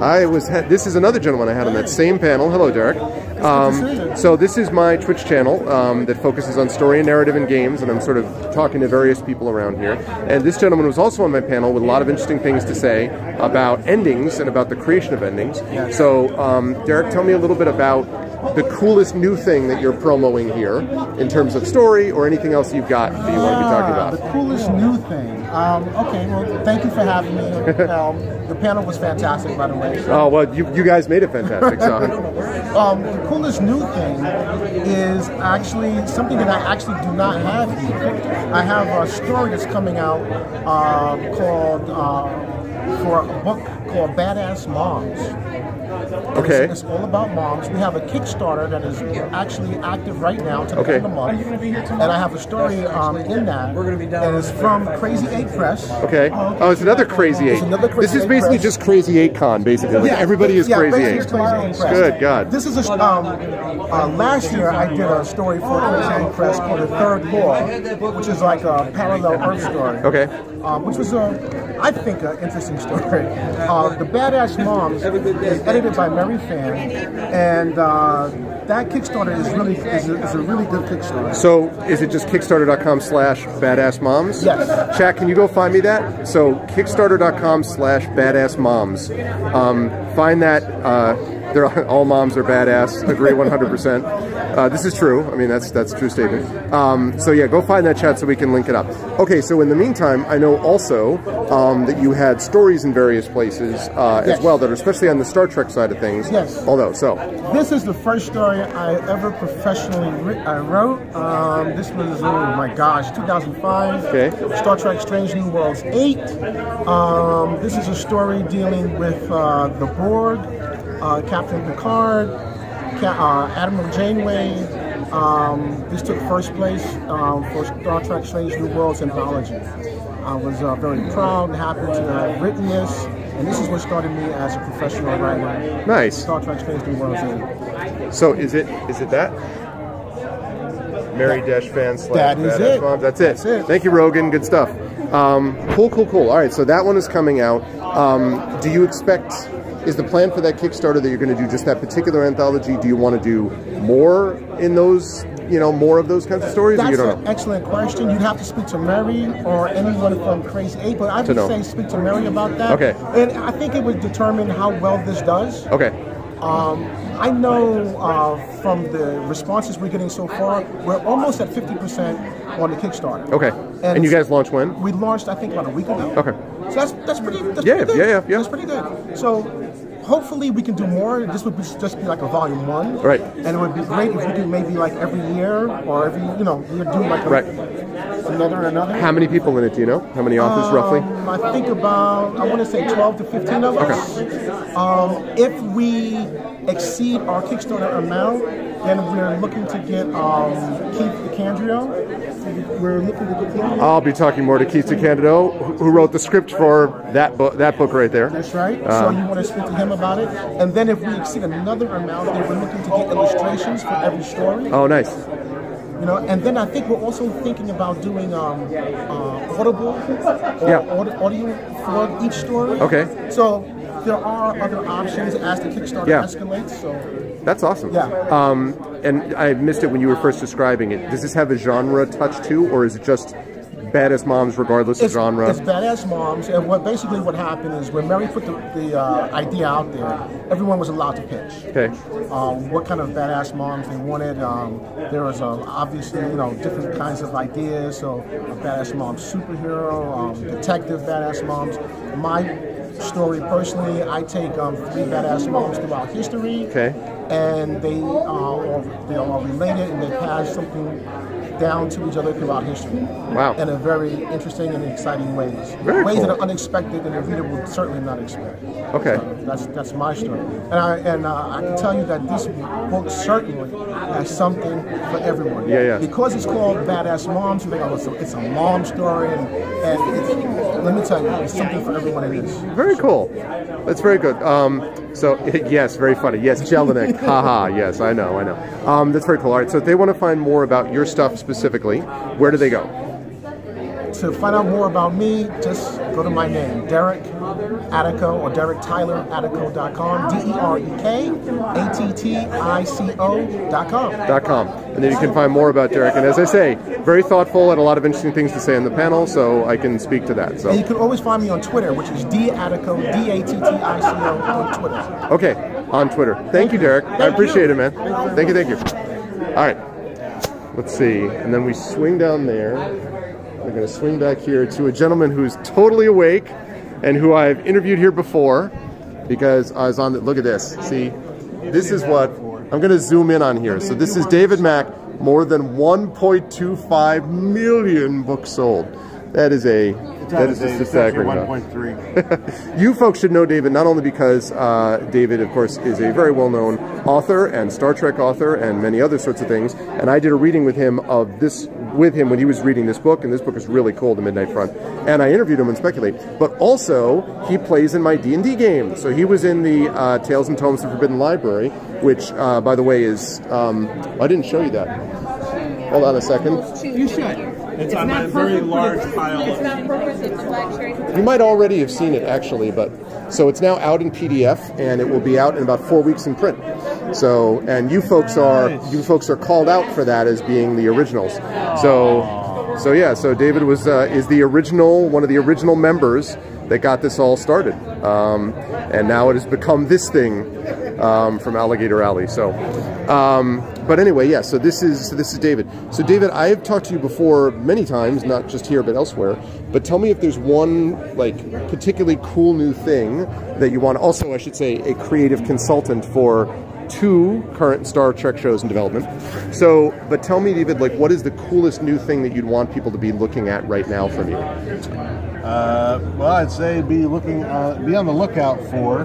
I was. This is another gentleman I had on that same panel. Hello, Derek. Um, so this is my Twitch channel um, that focuses on story and narrative in games, and I'm sort of talking to various people around here. And this gentleman was also on my panel with a lot of interesting things to say about endings and about the creation of endings. So, um, Derek, tell me a little bit about the coolest new thing that you're promoing here in terms of story or anything else you've got that you want to be talking Ah, about. The coolest new thing. Um, okay, well, thank you for having me. Um, the panel was fantastic, by the way. Oh well, you, you guys made it fantastic. So um, the coolest new thing is actually something that I actually do not have here. I have a story that's coming out uh, called uh, for a book called Badass Moms. Okay. It's, it's all about moms. We have a Kickstarter that is actually active right now to the Okay. end of the month. And I have a story um, in that. We're going to be done. And it's from Crazy Eight Press. okay. Oh, it's another Crazy Eight. It's another Crazy This is basically Press. just Crazy Eight Con, basically. Like Yeah, everybody is yeah, Crazy basically Eight. it's Crazy Eight Press. Good God. This is a um, uh, last year I did a story for Crazy Eight Press called The Third Law, which is like a parallel Earth story. Okay. Um, which was a, I think, an interesting story. Uh, the Badass Moms is edited by Mary Fan, and uh, that Kickstarter is really is a, is a really good Kickstarter. So is it just Kickstarter.com slash Badass Moms? Yes. Chat, can you go find me that? So Kickstarter.com slash Badass Moms. Um, find that. Uh, they're all moms are badass. Agree 100%. Uh, this is true. I mean, that's that's a true statement. Um, so yeah, go find that chat so we can link it up. Okay. So in the meantime, I know also um, that you had stories in various places uh, Yes. as well that are especially on the Star Trek side of things. Yes. Although, so This is the first story I ever professionally I wrote. Um, this was, oh my gosh, 2005. Okay. Star Trek Strange New Worlds 8. Um, this is a story dealing with uh, the Borg, uh, Captain Picard, Ca- uh, Admiral Janeway. Um, this took first place um, for Star Trek Strange New Worlds anthology. I was uh, very proud and happy to have written this, and this is what started me as a professional writer. Nice. Star Trek Strange New Worlds 8. So is it is it that? Mary Dash fan slash That is Badass it. That's it. Thank you, Rogan. Good stuff. Um, cool, cool, cool. All right, so that one is coming out. Um, do you expect? Is the plan for that Kickstarter that you're going to do just that particular anthology? Do you want to do more in those? You know, more of those kinds of stories, or That's you don't an excellent question. You'd have to speak to Mary or anyone from Crazy Eight, but I would know. say speak to Mary about that. Okay. And I think it would determine how well this does. Okay. Um, I know uh, from the responses we're getting so far, we're almost at 50% on the Kickstarter. Okay. And, you guys launched when? We launched, I think, about a week ago. Okay. So that's that's pretty. That's Yeah, pretty good. yeah, yeah, yeah. That's pretty good. So hopefully we can do more. This would be, just be like a volume one. Right. And it would be great if we do maybe like every year or every you know we do like a, Right. another and another. How many people in it? Do you know? How many authors roughly? Um, I think about I want to say 12 to 15 of us. Um, if we exceed our Kickstarter amount, then we're looking to get um, Keith DeCandido. We're looking to get. I'll be talking more to Keith DeCandido, who who wrote the script for that book. That book right there. That's right. Um, so you want to speak to him about it, and then if we exceed another amount, then we're looking to get illustrations for every story. oh, nice. You know, and then I think we're also thinking about doing um, uh, Audible or Yeah. audio for each story. Okay. So there are other options as the Kickstarter Yeah. escalates. So That's awesome. Yeah. Um, and I missed it when you were first describing it. Does this have a genre touch too, or is it just badass moms regardless of it's, genre? it's badass moms, and what basically what happened is when Mary put the, the uh, idea out there, everyone was allowed to pitch. Okay. um, what kind of badass moms they wanted. Um, there was um, obviously you know different kinds of ideas. So a badass mom superhero, um, detective badass moms. My story personally, I take um, three badass moms throughout history, Okay. and they uh, are they are related and they pass something down to each other throughout history. Wow. In a very interesting and exciting ways. Very ways cool. that are unexpected and the reader will certainly not expect. Okay. That's that's my story, and I and uh, I can tell you that this book certainly has something for everyone. Yeah, yeah. Because it's called Badass Moms, you think, oh, it's a, it's a mom story, and, and it's, let me tell you, it's something for everyone in this. Very cool. That's very good. Um, so yes, very funny. Yes, Jelinek. Haha. Yes, I know. I know. Um, that's very cool. All right. So if they want to find more about your stuff specifically, where do they go? To find out more about me, just go to my name, Derek Attico or Derek Tyler Attico.com, D E R E K A T T I C O.com. Dot com. And then you can find more about Derek. And as I say, very thoughtful and a lot of interesting things to say on the panel, so I can speak to that. So And you can always find me on Twitter, which is D Attico, D A T T I C O on Twitter. Okay, on Twitter. Thank you, Derek. I appreciate you. it, man. Thank you, thank you. All right, let's see. And then we swing down there. We're to swing back here to a gentleman who's totally awake and who I've interviewed here before because I was on the. Look at this. See, this is what I'm going to zoom in on here. So this is David Mack. More than 1.25 million books sold. That is a that is just a staggering 1.3. You folks should know David not only because uh, David, of course, is a very well-known author and Star Trek author and many other sorts of things. And I did a reading with him of this with him when he was reading this book, and this book is really cool, The Midnight Front. And I interviewed him and speculate. But also, he plays in my D and D game. So he was in the uh, Tales and Tomes of Forbidden Library, which, uh, by the way, is um, I didn't show you that. Hold on a second. You should. It's on a very large pile It's not appropriate to the black cherry. You might already have seen it actually, but so it's now out in PDF and it will be out in about four weeks in print. So and you folks are you folks are called out for that as being the originals. So so yeah, so David was uh, is the original one of the original members that got this all started, um, and now it has become this thing um, from Alligator Alley. So. Um, but anyway, yeah. So this is this is David. So David, I have talked to you before many times, not just here but elsewhere. But tell me if there's one like particularly cool new thing that you want. Also, I should say, a creative consultant for two current Star Trek shows in development. So, but tell me, David, like what is the coolest new thing that you'd want people to be looking at right now from you? Uh, well, I'd say be looking, uh, be on the lookout for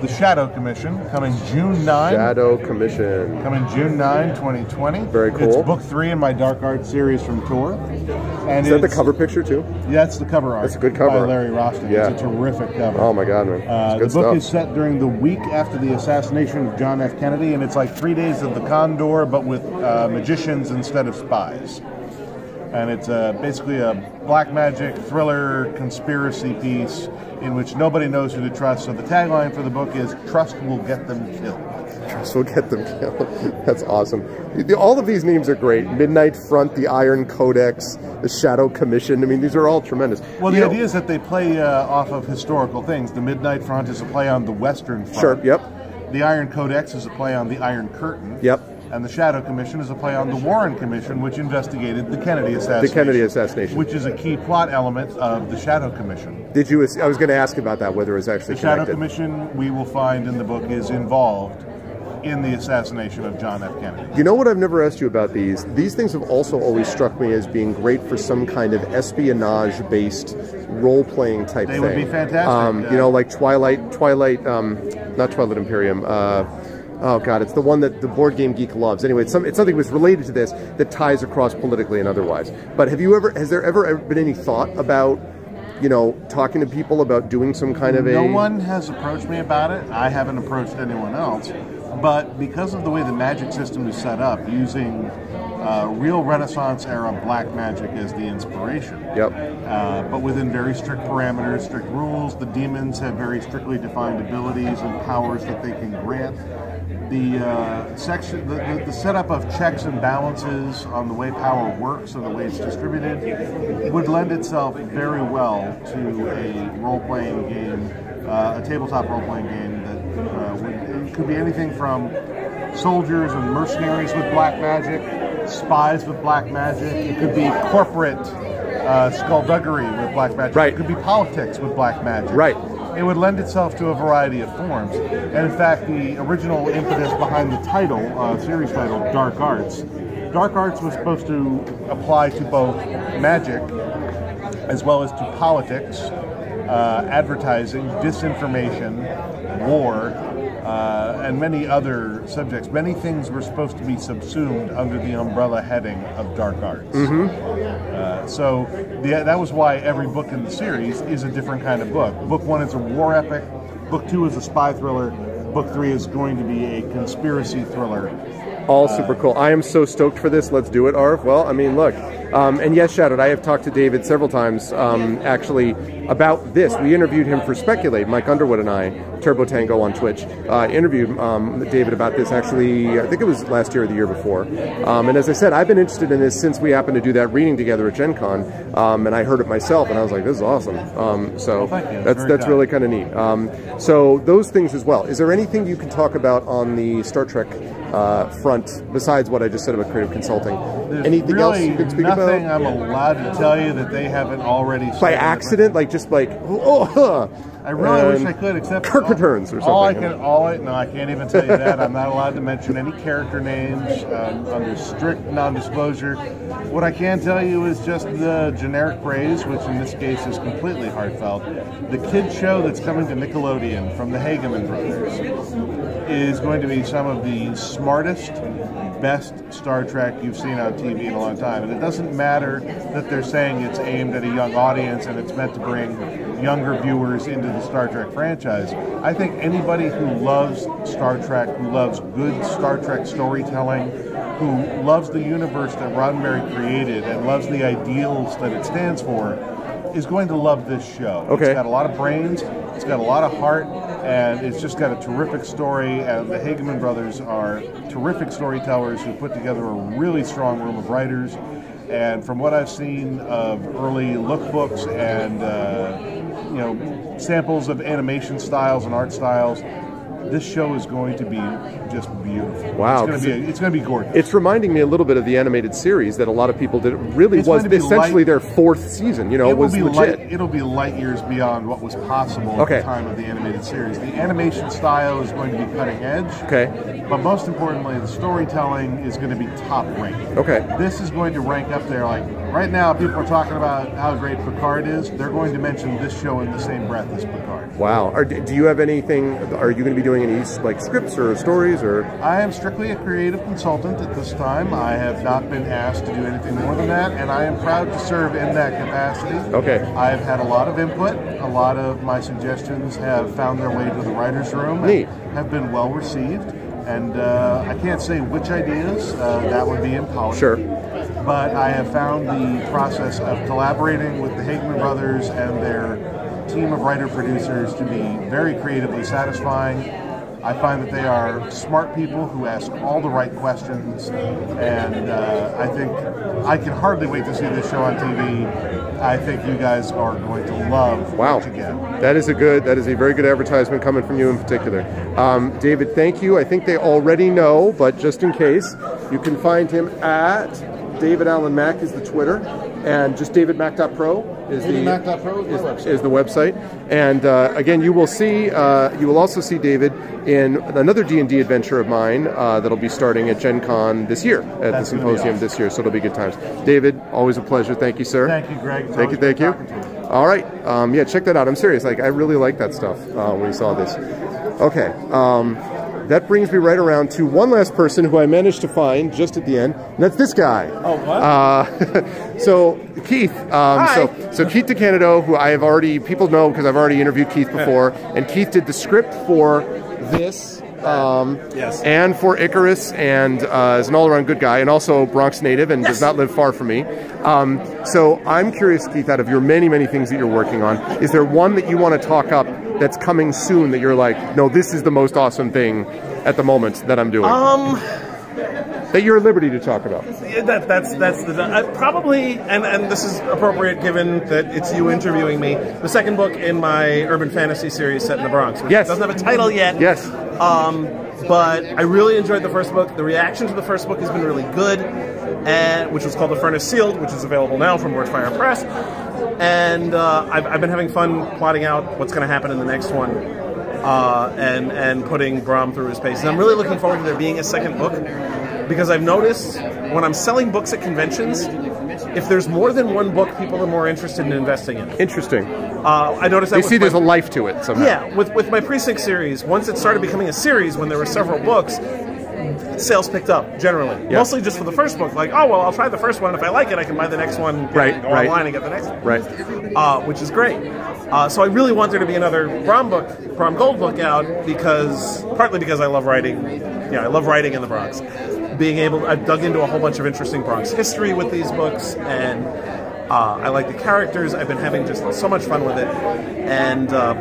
the Shadow Commission coming June 9. Shadow Commission. Coming June 9, 2020. Very cool. It's book three in my Dark Art series from Tor. And is that the cover picture too? Yeah, it's the cover art. That's a good cover. By Larry Rostant. Yeah. It's a terrific cover. Oh my God, man! Uh, It's the book stuff. is set during the week after the assassination of John F. Kennedy, and it's like three days of the Condor, but with uh, magicians instead of spies. And it's uh, basically a black magic thriller conspiracy piece in which nobody knows who to trust. So the tagline for the book is "Trust will get them killed." Trust will get them killed. That's awesome. All of these names are great. Midnight Front, the Iron Codex, the Shadow Commission. I mean, these are all tremendous. Well, the You know- idea is that they play uh, off of historical things. The Midnight Front is a play on the Western Front. Sure, yep. The Iron Codex is a play on the Iron Curtain. Yep. And the Shadow Commission is a play on the Warren Commission, which investigated the Kennedy assassination. The Kennedy assassination. Which is a key plot element of the Shadow Commission. Did you? I was going to ask about that. Whether it's actually The Shadow connected. Commission, we will find in the book, is involved in the assassination of John F. Kennedy. You know what I've never asked you about these? These things have also always struck me as being great for some kind of espionage-based role-playing type They thing. would be fantastic, Um, you know, like Twilight, Twilight, um, not Twilight Imperium. Uh, oh God, it's the one that the board game geek loves. Anyway, it's, some, it's something that's related to this that ties across politically and otherwise. But have you ever? Has there ever, ever been any thought about? You know, talking to people about doing some kind of a No one has approached me about it. I haven't approached anyone else. But because of the way the magic system is set up, using uh, real Renaissance era black magic as the inspiration. Yep. Uh, but within very strict parameters, strict rules. The demons have very strictly defined abilities and powers that they can grant. The uh, section, the, the, the setup of checks and balances on the way power works and the way it's distributed would lend itself very well to a role-playing game, uh, a tabletop role-playing game that uh, would, it could be anything from soldiers and mercenaries with black magic, spies with black magic. It could be corporate uh, skullduggery with black magic. Right. It could be politics with black magic. Right. It would lend itself to a variety of forms. And in fact, the original impetus behind the title, uh, series title, Dark Arts, Dark Arts was supposed to apply to both magic as well as to politics, uh, advertising, disinformation, war, uh, and many other subjects. Many things were supposed to be subsumed under the umbrella heading of dark arts. Uh, so the, that was why every book in the series is a different kind of book. Book one is a war epic. Book two is a spy thriller. Book three is going to be a conspiracy thriller. All super cool. I am so stoked for this. Let's do it, Arv. Well, I mean, look. Um, and yes, Shadowed, I have talked to David several times, um, actually, about this. We interviewed him for Speculate, Mike Underwood and I, Turbo Tango on Twitch, uh, interviewed um, David about this actually, I think it was last year or the year before. Um, and as I said, I've been interested in this since we happened to do that reading together at Gen Con, um, and I heard it myself, and I was like, this is awesome. Um, so Well, you. that's, that's really kind of neat. Um, so those things as well. Is there anything you can talk about on the Star Trek uh, front besides what I just said about creative consulting? There's anything really else you can speak about? nothing I'm allowed to tell you that they haven't already. By accident, like just like oh, huh. I really wish I could, except Kirk returns or something. All I can, all I, no, I can't even tell you that. I'm not allowed to mention any character names um, under strict non-disclosure. What I can tell you is just the generic praise, which in this case is completely heartfelt. The kids show that's coming to Nickelodeon from the Hageman brothers is going to be some of the smartest, best Star Trek you've seen on TV in a long time. And it doesn't matter that they're saying it's aimed at a young audience and it's meant to bring younger viewers into the Star Trek franchise. I think anybody who loves Star Trek, who loves good Star Trek storytelling, who loves the universe that Roddenberry created and loves the ideals that it stands for, is going to love this show. Okay. It's got a lot of brains, it's got a lot of heart, and it's just got a terrific story. And the Hageman brothers are terrific storytellers who put together a really strong room of writers. And from what I've seen of early lookbooks and uh, you know samples of animation styles and art styles, this show is going to be just beautiful. Wow, it's going to be it's going to be gorgeous. It's reminding me a little bit of the animated series that a lot of people did. It really It's was going to be essentially light- their fourth season. You know, it was legit. light. It'll be light years beyond what was possible Okay. at the time of the animated series. The animation style is going to be cutting edge. Okay. But most importantly, the storytelling is going to be top ranked. Okay. This is going to rank up there. Like right now, people are talking about how great Picard is. They're going to mention this show in the same breath as Picard. Wow. Are, do you have anything? Are you going to be doing any like scripts or stories or? I am strictly a creative consultant at this time. I have not been asked to do anything more than that, and I am proud to serve in that capacity. Okay. I've had a lot of input. A lot of my suggestions have found their way to the writer's room Neat. and have been well received. And uh, I can't say which ideas, uh, that would be in policy. Sure. but I have found the process of collaborating with the Hageman brothers and their team of writer producers to be very creatively satisfying. I find that they are smart people who ask all the right questions, and uh, I think I can hardly wait to see this show on TV. I think you guys are going to love Wow, what you get. that is a good, that is a very good advertisement coming from you in particular. Um, David, thank you. I think they already know, but just in case, you can find him at David Alan Mack is the Twitter, and just davidmack.pro is the davidmack.pro is is, website. is the website. And uh, again, you will see, uh, you will also see David in another D and D adventure of mine uh, that'll be starting at Gen Con this year at That's the symposium awesome. this year. So it'll be good times. David, always a pleasure. Thank you, sir. Thank you, Greg. It's Thank you, thank you. to All right, um, yeah, check that out. I'm serious. Like, I really like that stuff uh, when we saw this. Okay, um, that brings me right around to one last person who I managed to find just at the end, and that's this guy. Oh, what? Uh, so Keith, um, so so Keith DeCandido, who I have already people know because I've already interviewed Keith before, and Keith did the script for this. Um, Yes. And for Icarus, and uh, is an all-around good guy, and also Bronx native, and does not live far from me. Um, so I'm curious, Keith, out of your many, many things that you're working on, is there one that you want to talk up that's coming soon that you're like, no, this is the most awesome thing at the moment that I'm doing? Um, that you're at liberty to talk about. that, that's that's the uh, probably, and and this is appropriate given that it's you interviewing me. The second book in my urban fantasy series set in the Bronx, which Yes. doesn't have a title yet. Yes. Um, but I really enjoyed the first book. The reaction to the first book has been really good, and which was called The Furnace Sealed, which is available now from Wordfire Press. And uh, I've, I've been having fun plotting out what's going to happen in the next one, uh, and and putting Bram through his paces. I'm really looking forward to there being a second book because I've noticed when I'm selling books at conventions, if there's more than one book, people are more interested in investing in. it. Interesting. Uh, I noticed that with see my- there's a life to it somehow. yeah, with with my precinct series, once it started becoming a series, when there were several books, sales picked up generally. Yeah. Mostly just for the first book. Like, oh well, I'll try the first one. If I like it, I can buy the next one. Right, Go right. online and get the next one. Right. Uh, which is great. Uh, so I really want there to be another Bram book, Bram Gold book out because partly because I love writing. Yeah, I love writing in the Bronx. Being able, I've dug into a whole bunch of interesting Bronx history with these books, and uh, I like the characters. I've been having just so much fun with it, and. Uh,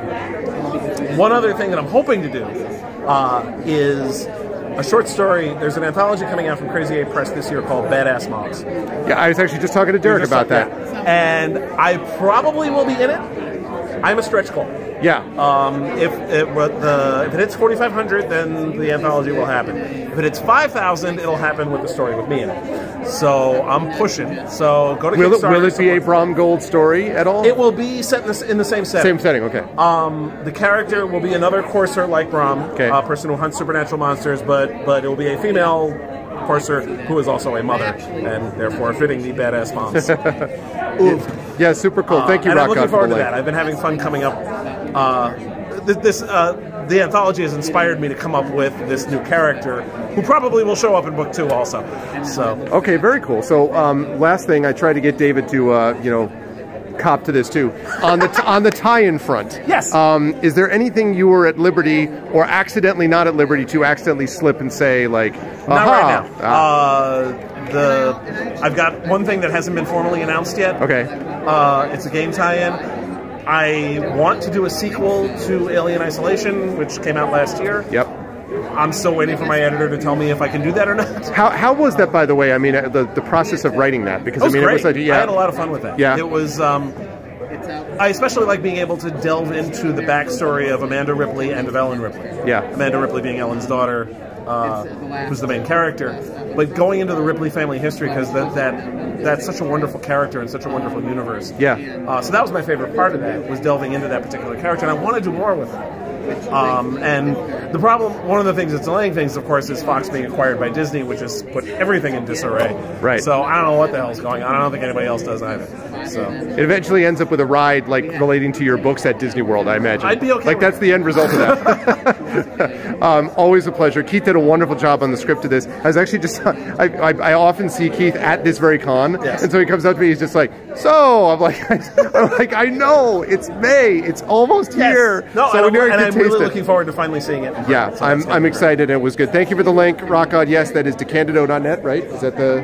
one other thing that I'm hoping to do uh, is a short story. There's an anthology coming out from Crazy Eight Press this year called Badass Moms. Yeah, I was actually just talking to Derek about like that. And I probably will be in it. I'm a stretch goal. Yeah. Um, if it the if it hits 4,500, then the anthology will happen. If it hits 5,000, it'll happen with the story with me in it. So I'm pushing. So go to Will it, Kickstarter. will it be a Bram Gold story at all? It will be set in the, in the same setting. Same setting, okay. Um, the character will be another courser like Bram, Okay. a person who hunts supernatural monsters, but but it will be a female courser who is also a mother and therefore fitting the badass moms. Yeah, super cool. Thank you, Uh, and I'm looking God, forward the to that. I've been having fun coming up. Uh, th- this uh, the anthology has inspired me to come up with this new character who probably will show up in book two also. So Okay, very cool. So, um, last thing, I tried to get David to, uh, you know, cop to this too. On the t- on the tie-in front, Yes. Um, is there anything you were at liberty or accidentally not at liberty to accidentally slip and say like, not right now. Ah, Uh, the I've got one thing that hasn't been formally announced yet. okay. Uh, it's a game tie-in. I want to do a sequel to Alien Isolation, which came out last year. Yep. I'm still waiting for my editor to tell me if I can do that or not. How, how was that, by the way? I mean, uh, the, the process of writing that because I mean, great. it was like, yeah, I had a lot of fun with that. Yeah. It was. Um, I especially like being able to delve into the backstory of Amanda Ripley and of Ellen Ripley. Yeah. Amanda Ripley being Ellen's daughter, uh, who's the main character. But going into the Ripley family history because that, that that's such a wonderful character and such a wonderful universe. Yeah. Uh, so that was my favorite part of that was delving into that particular character, and I want to do more with it. Um, and the problem, one of the things that's delaying things, of course, is Fox being acquired by Disney, which has put everything in disarray. Right. So I don't know what the hell's going on. I don't think anybody else does either. So It eventually ends up with a ride like relating to your books at Disney World, I imagine. I'd be okay Like with that's the end result of that. um, always a pleasure. Keith did a wonderful job on the script of this. I was actually just, I, I, I often see Keith at this very con, Yes. and so he comes up to me. He's just like, "So," I'm like, "I'm like, I know it's May. It's almost here." No, so and, I'm, we never and I'm taste really it. looking forward to finally seeing it. Yeah, So I'm, I'm be great. excited. It was good. Thank you for the link, Rock God. Yes, that is decandido.net, right? Is that the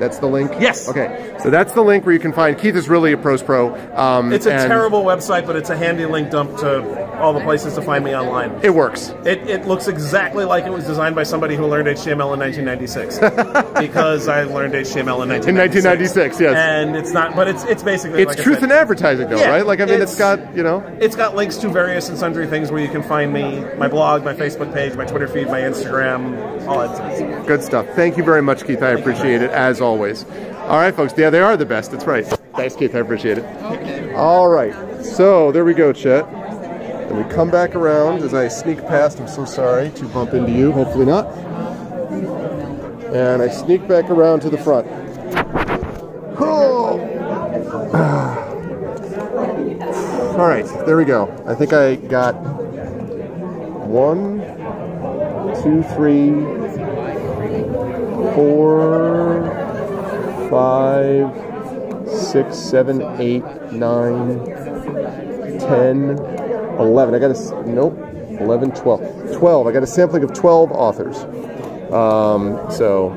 That's the link. Yes. Okay. So that's the link where you can find Keith is really a pros pro. Um, It's a terrible website, but it's a handy link dump to all the places to find me online. It works. It, it looks exactly like it was designed by somebody who learned HTML in 1996. because I learned HTML in 1996. In 1996, yes. And it's not, but it's it's basically It's like truth in advertising, though, Yeah, right? Like I mean, it's got you know. It's got links to various and sundry things where you can find me, my blog, my Facebook page, my Twitter feed, my Instagram, all that stuff. Good stuff. Thank you very much, Keith. I appreciate it as always. All right, folks. Yeah, they are the best. That's right. Thanks, Keith. I appreciate it. All right. So there we go, Chet. And we come back around as I sneak past. I'm so sorry to bump into you. Hopefully not. And I sneak back around to the front. Oh. All right, there we go. I think I got one, two, three, four, five, six, seven, eight, nine, ten, eleven. I got a, nope, 11, 12. 12. I got a sampling of 12 authors. Um, so,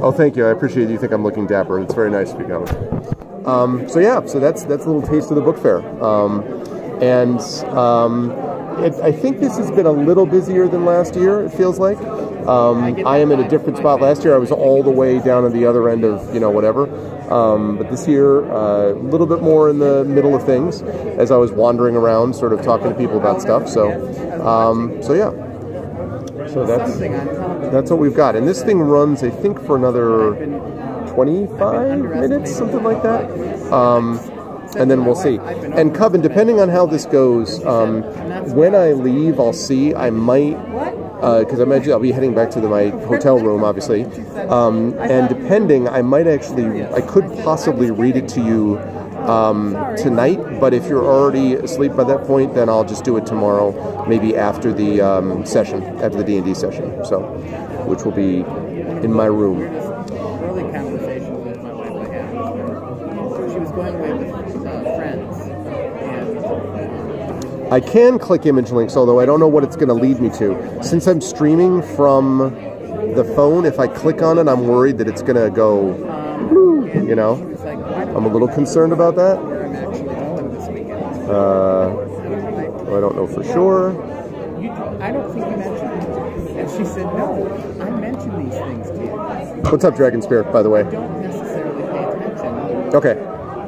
oh, thank you. I appreciate you think I'm looking dapper. It's very nice of you, Colin. Um, so yeah, so that's that's a little taste of the book fair, um, and um, it, I think this has been a little busier than last year. It feels like um, I am in a different spot. Last year I was all the way down at the other end of you know whatever, um, but this year uh, a little bit more in the middle of things as I was wandering around, sort of talking to people about stuff. So um, so yeah, so that's that's what we've got, and this thing runs I think for another. 25 minutes, something like that. Um, and then we'll see. And Coven, depending on how this goes, um, when I leave, I'll see. I might, because I might, I'll be heading back to the, my hotel room, obviously. Um, and depending, I might actually, I could possibly read it to you um, tonight. But if you're already asleep by that point, then I'll just do it tomorrow, maybe after the um, session, after the D and D session. So, which will be in my room. early conversations that my wife I had. She was going away with uh, friends, and I can click image links, although I don't know what it's going to lead me to. Since I'm streaming from the phone, if I click on it, I'm worried that it's going to go, you know. I'm a little concerned about that. I'm actually going this weekend. Uh, I don't know for sure. I don't think you mentioned it. And she said, no, I mentioned these things to you. What's up, Dragon Spirit, by the way? Don't necessarily pay attention. Okay.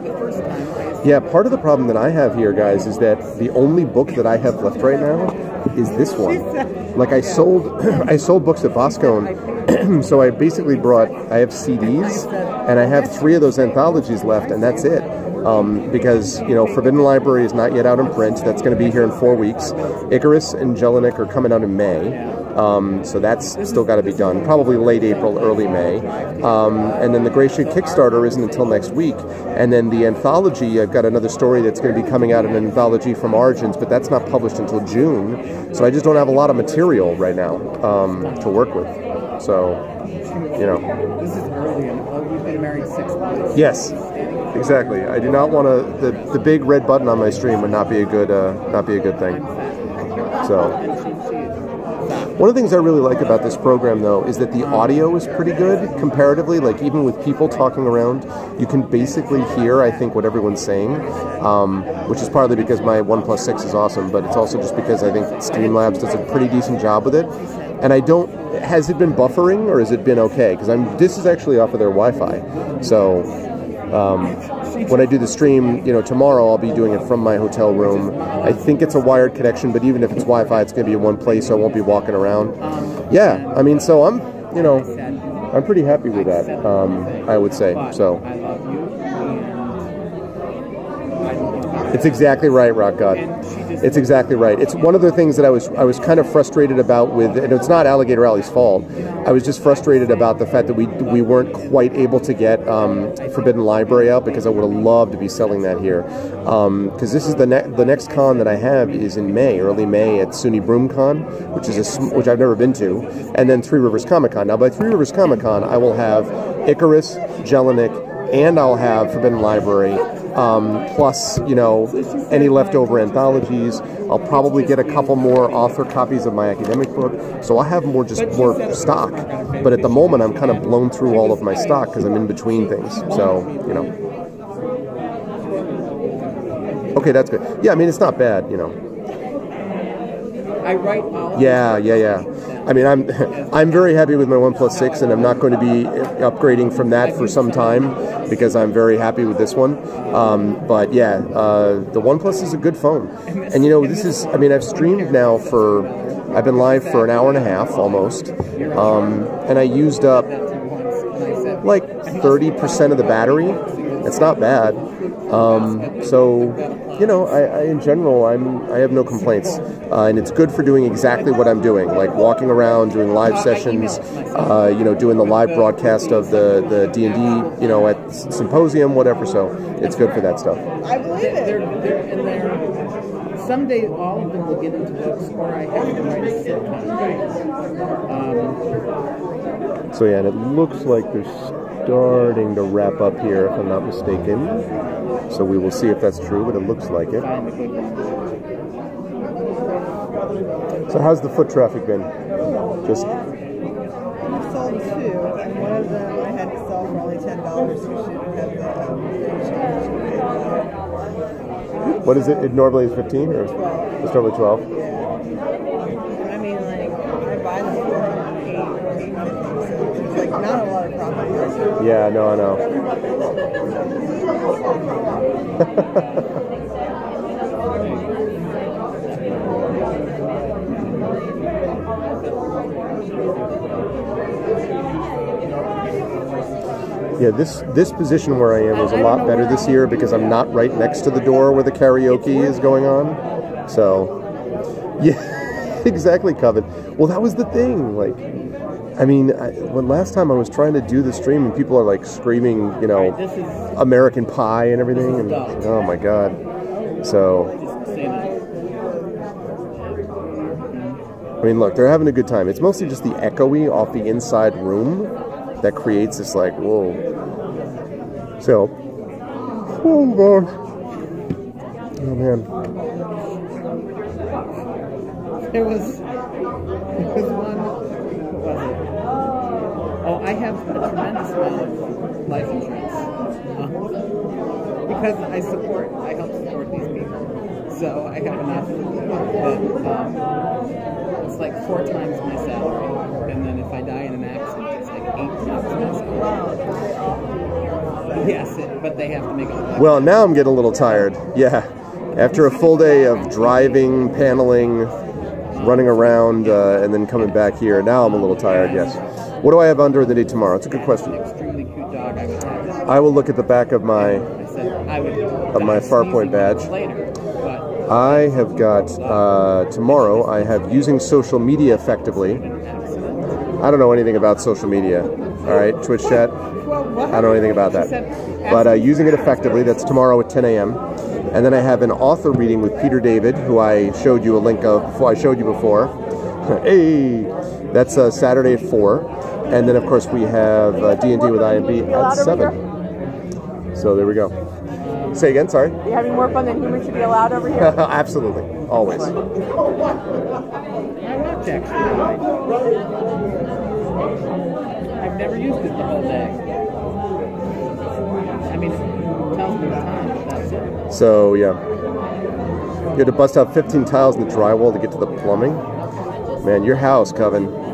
The first time I Yeah, part of the problem that I have here, guys, is that the only book that I have left right now is this one. Like I sold, I sold books at Boscone, so I basically brought. I have CDs, and I have three of those anthologies left, and that's it. Um, because you know, Forbidden Library is not yet out in print. That's going to be here in four weeks. Icarus and Jelinek are coming out in May. Um, so that's still got to be done, probably late April, early May. Um, and then the Gray Shade Kickstarter isn't until next week. And then the anthology, I've got another story that's going to be coming out in an anthology from Origins, but that's not published until June. So I just don't have a lot of material right now um, to work with. So, you know. This is early, and oh, you've been married six months. Yes, exactly. I do not want to. The, the big red button on my stream would not be a good uh, not be a good thing. So. One of the things I really like about this program, though, is that the audio is pretty good comparatively. Like even with people talking around, you can basically hear, I think, what everyone's saying, um, which is partly because my One Plus Six is awesome, but it's also just because I think Streamlabs does a pretty decent job with it. And I don't. Has it been buffering or has it been okay? Because I'm. This is actually off of their Wi-Fi, so um, when I do the stream, you know, tomorrow I'll be doing it from my hotel room. I think it's a wired connection, but even if it's Wi-Fi, it's going to be in one place, so I won't be walking around. Yeah, I mean, so I'm, you know, I'm pretty happy with that. Um, I would say so. It's exactly right, Rock God. It's exactly right. It's one of the things that I was I was kind of frustrated about with, and it's not Alligator Alley's fault. I was just frustrated about the fact that we we weren't quite able to get um, Forbidden Library out because I would have loved to be selling that here. Because this is the the next con that I have is in May, early May at SUNY BroomCon, which is a, sm- which I've never been to, and then Three Rivers Comic Con. Now by Three Rivers Comic Con, I will have Icarus, Jelinek, and I'll have Forbidden Library Um, plus, you know, any leftover anthologies. I'll probably get a couple more author copies of my academic book, so I'll have more just more stock. But at the moment, I'm kind of blown through all of my stock because I'm in between things. So, you know. Okay, that's good. Yeah, I mean, it's not bad, you know. I write. Yeah, yeah, yeah. I mean, I'm I'm very happy with my OnePlus Six, and I'm not going to be upgrading from that for some time because I'm very happy with this one. Um, but yeah, uh, the OnePlus is a good phone, and you know, this is. I mean, I've streamed now for. I've been live for an hour and a half almost, um, and I used up like 30% of the battery. It's not bad. Um, so, you know, I, I, in general, I'm I have no complaints, uh, and it's good for doing exactly what I'm doing, like walking around, doing live sessions, uh, you know, doing the live broadcast of the the D and D, you know, at symposium, whatever. So it's good for that stuff. I believe it. They're, they're, they're, someday all of them will get into books, or I have to write a sitcom. Um, So yeah, and it looks like they're starting to wrap up here, if I'm not mistaken. So we will see if that's true, but it looks like it. So how's the foot traffic been? Just I've sold two, and one of them I had to sell for only ten dollars. So she didn't have the um, what is it? It normally is 15 or it's normally 12. I mean, like I buy them for like eight or eight fifty, so there's like not a lot of profit. Yeah, no, I know. Yeah, this this position where I am is a lot better this year because I'm not right next to the door where the karaoke is going on. So, yeah, exactly, Coven. Well, that was the thing. Like, I mean, I, when last time I was trying to do the stream and people are like screaming, you know, American Pie and everything, and oh my god. So, I mean, look, they're having a good time. It's mostly just the echoey off the inside room that creates this like whoa. So, oh god, oh man. It was, there was one. What was it? Oh, I have a tremendous amount of life insurance uh, because I support, I help support these people. So I have enough that um, it's like four times my salary, and then if I die in an accident, it's like eight times my salary. Yes, it, but they have to make it. Well, now I'm getting a little tired. Yeah, after a full day of driving, paneling, running around, uh, and then coming back here, now I'm a little tired. Yes. What do I have under the day tomorrow? It's a good question. Extremely cute dog. I would have. I will look at the back of my of my Farpoint badge. I have got uh, tomorrow. I have using social media effectively. I don't know anything about social media. All right, Twitch chat. I don't know anything about that. But uh, using it effectively. That's tomorrow at 10 a.m. And then I have an author reading with Peter David, who I showed you a link of before. I showed you before. hey, that's uh, Saturday at four. And then of course we have uh, D&D with IMB at seven. So there we go. Say again. Sorry. You're you having more fun than humans should be allowed over here? Absolutely, always. I watch actually. I've never used it the whole day. I mean, it tells me the time, that's it. So yeah, you had to bust out 15 tiles in the drywall to get to the plumbing. Man, your house, Coven.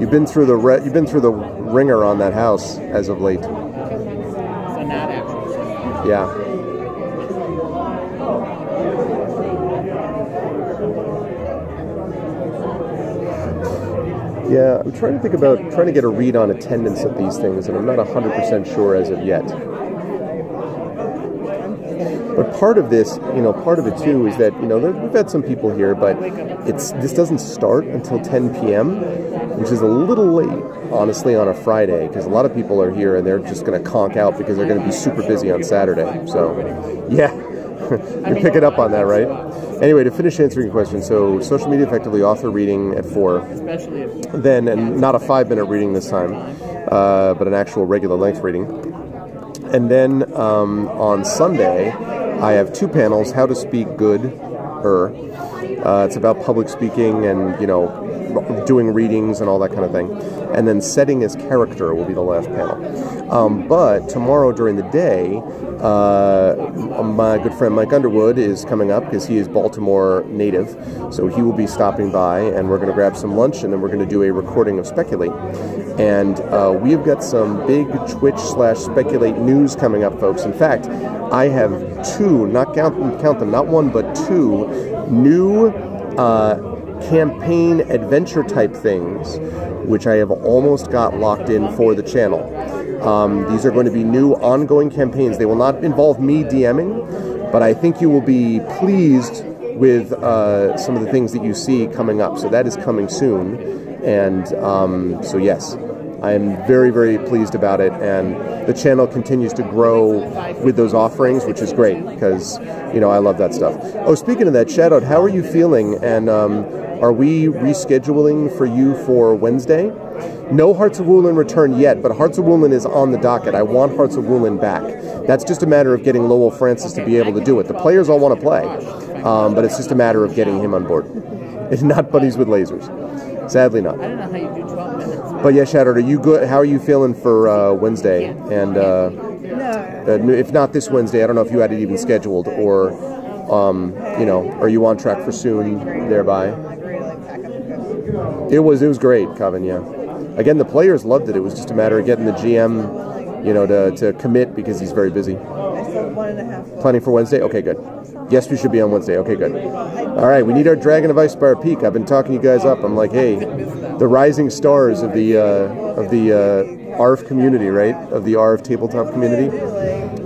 You've been through the re- you've been through the ringer on that house as of late. So not actually. Yeah. Yeah, I'm trying to think about trying to get a read on attendance at these things, and I'm not 100% sure as of yet. But part of this, you know, part of it too is that you know there, we've had some people here, but it's this doesn't start until 10 p.m., which is a little late, honestly, on a Friday because a lot of people are here and they're just going to conk out because they're going to be super busy on Saturday. So, yeah, you're picking up on that, right? Anyway, to finish answering your question, so social media effectively author reading at four, then and not a five minute reading this time, uh, but an actual regular length reading. and then um, on Sunday, I have two panels: how to speak good, er. Uh, it's about public speaking and you know doing readings and all that kind of thing. And then setting as character will be the last panel. Um, but tomorrow during the day, uh, my good friend Mike Underwood is coming up because he is Baltimore native. So he will be stopping by and we're going to grab some lunch and then we're going to do a recording of Speculate. And uh, we've got some big Twitch slash Speculate news coming up, folks. In fact, I have two, not count, count them, not one, but two new uh, campaign adventure type things, which I have almost got locked in for the channel. Um, these are going to be new ongoing campaigns. They will not involve me DMing, but I think you will be pleased with uh, some of the things that you see coming up. So that is coming soon. And um, so, yes, I am very, very pleased about it. And the channel continues to grow with those offerings, which is great because, you know, I love that stuff. Oh, speaking of that, out, how are you feeling? And um, are we rescheduling for you for Wednesday? No Hearts of Wulin return yet, but Hearts of Wulin is on the docket. I want Hearts of Wulin back. That's just a matter of getting Lowell Francis to be able to do it. The players all want to play, um, but it's just a matter of getting him on board. It's not buddies with lasers. Sadly, not. I don't know how you do 12 minutes. But yeah, Shattered, are you good? How are you feeling for uh, Wednesday? And uh, uh, if not this Wednesday, I don't know if you had it even scheduled, or um, you know, are you on track for soon? Thereby, it was it was great, Coven. Yeah. Again, the players loved it. It was just a matter of getting the GM, you know, to, to commit because he's very busy. Planning for Wednesday? Okay, good. Yes, we should be on Wednesday. Okay, good. All right, we need our Dragon of Ice Spire Peak. I've been talking you guys up. I'm like, hey, the rising stars of the uh, of the uh, ARF community, right? Of the ARF tabletop community.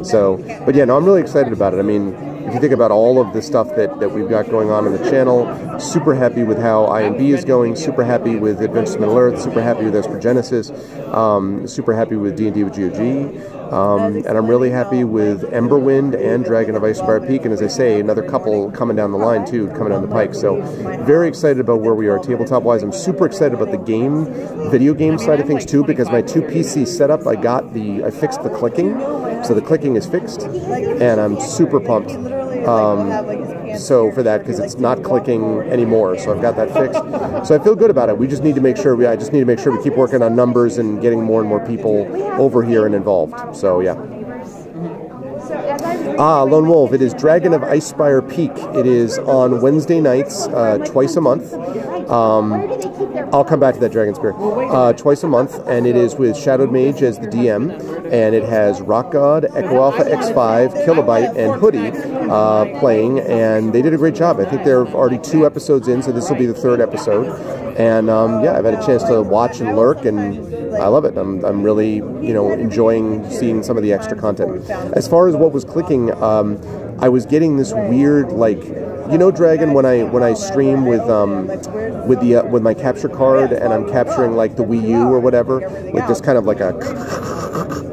So, but yeah, no, I'm really excited about it. I mean, if you think about all of the stuff that, that we've got going on in the channel, super happy with how IMB is going, super happy with Adventures in Middle Earth, super happy with Esper Genesis, um, super happy with D&D with GOG, um, and I'm really happy with Emberwind and Dragon of Icespire Peak, and as I say, another couple coming down the line too, coming down the pike. So, very excited about where we are tabletop-wise. I'm super excited about the game, video game side of things too, because my two PC setup, I got the, I fixed the clicking, so the clicking is fixed, and I'm super pumped. Um, so for that, because it's not clicking anymore, so I've got that fixed. So I feel good about it. We just need to make sure we, I just need to make sure we keep working on numbers and getting more and more people over here and involved. So yeah. Ah, Lone Wolf. It is Dragon of Icespire Peak. It is on Wednesday nights, uh, twice a month. Um, I'll come back to that Dragon Spear. Uh, twice a month, and it is with Shadowed Mage as the DM, and it has Rock God, Echo Alpha X5, Kilobyte, and Hoodie uh, playing, and they did a great job. I think they're already two episodes in, so this will be the third episode. And um, yeah, I've had a chance to watch and lurk, and I love it. I'm, I'm really, you know, enjoying seeing some of the extra content. As far as what was clicking, um, I was getting this weird, like, you know, Dragon, when I when I stream with um, with the uh, with my capture card and I'm capturing like the Wii U or whatever, with this kind of like a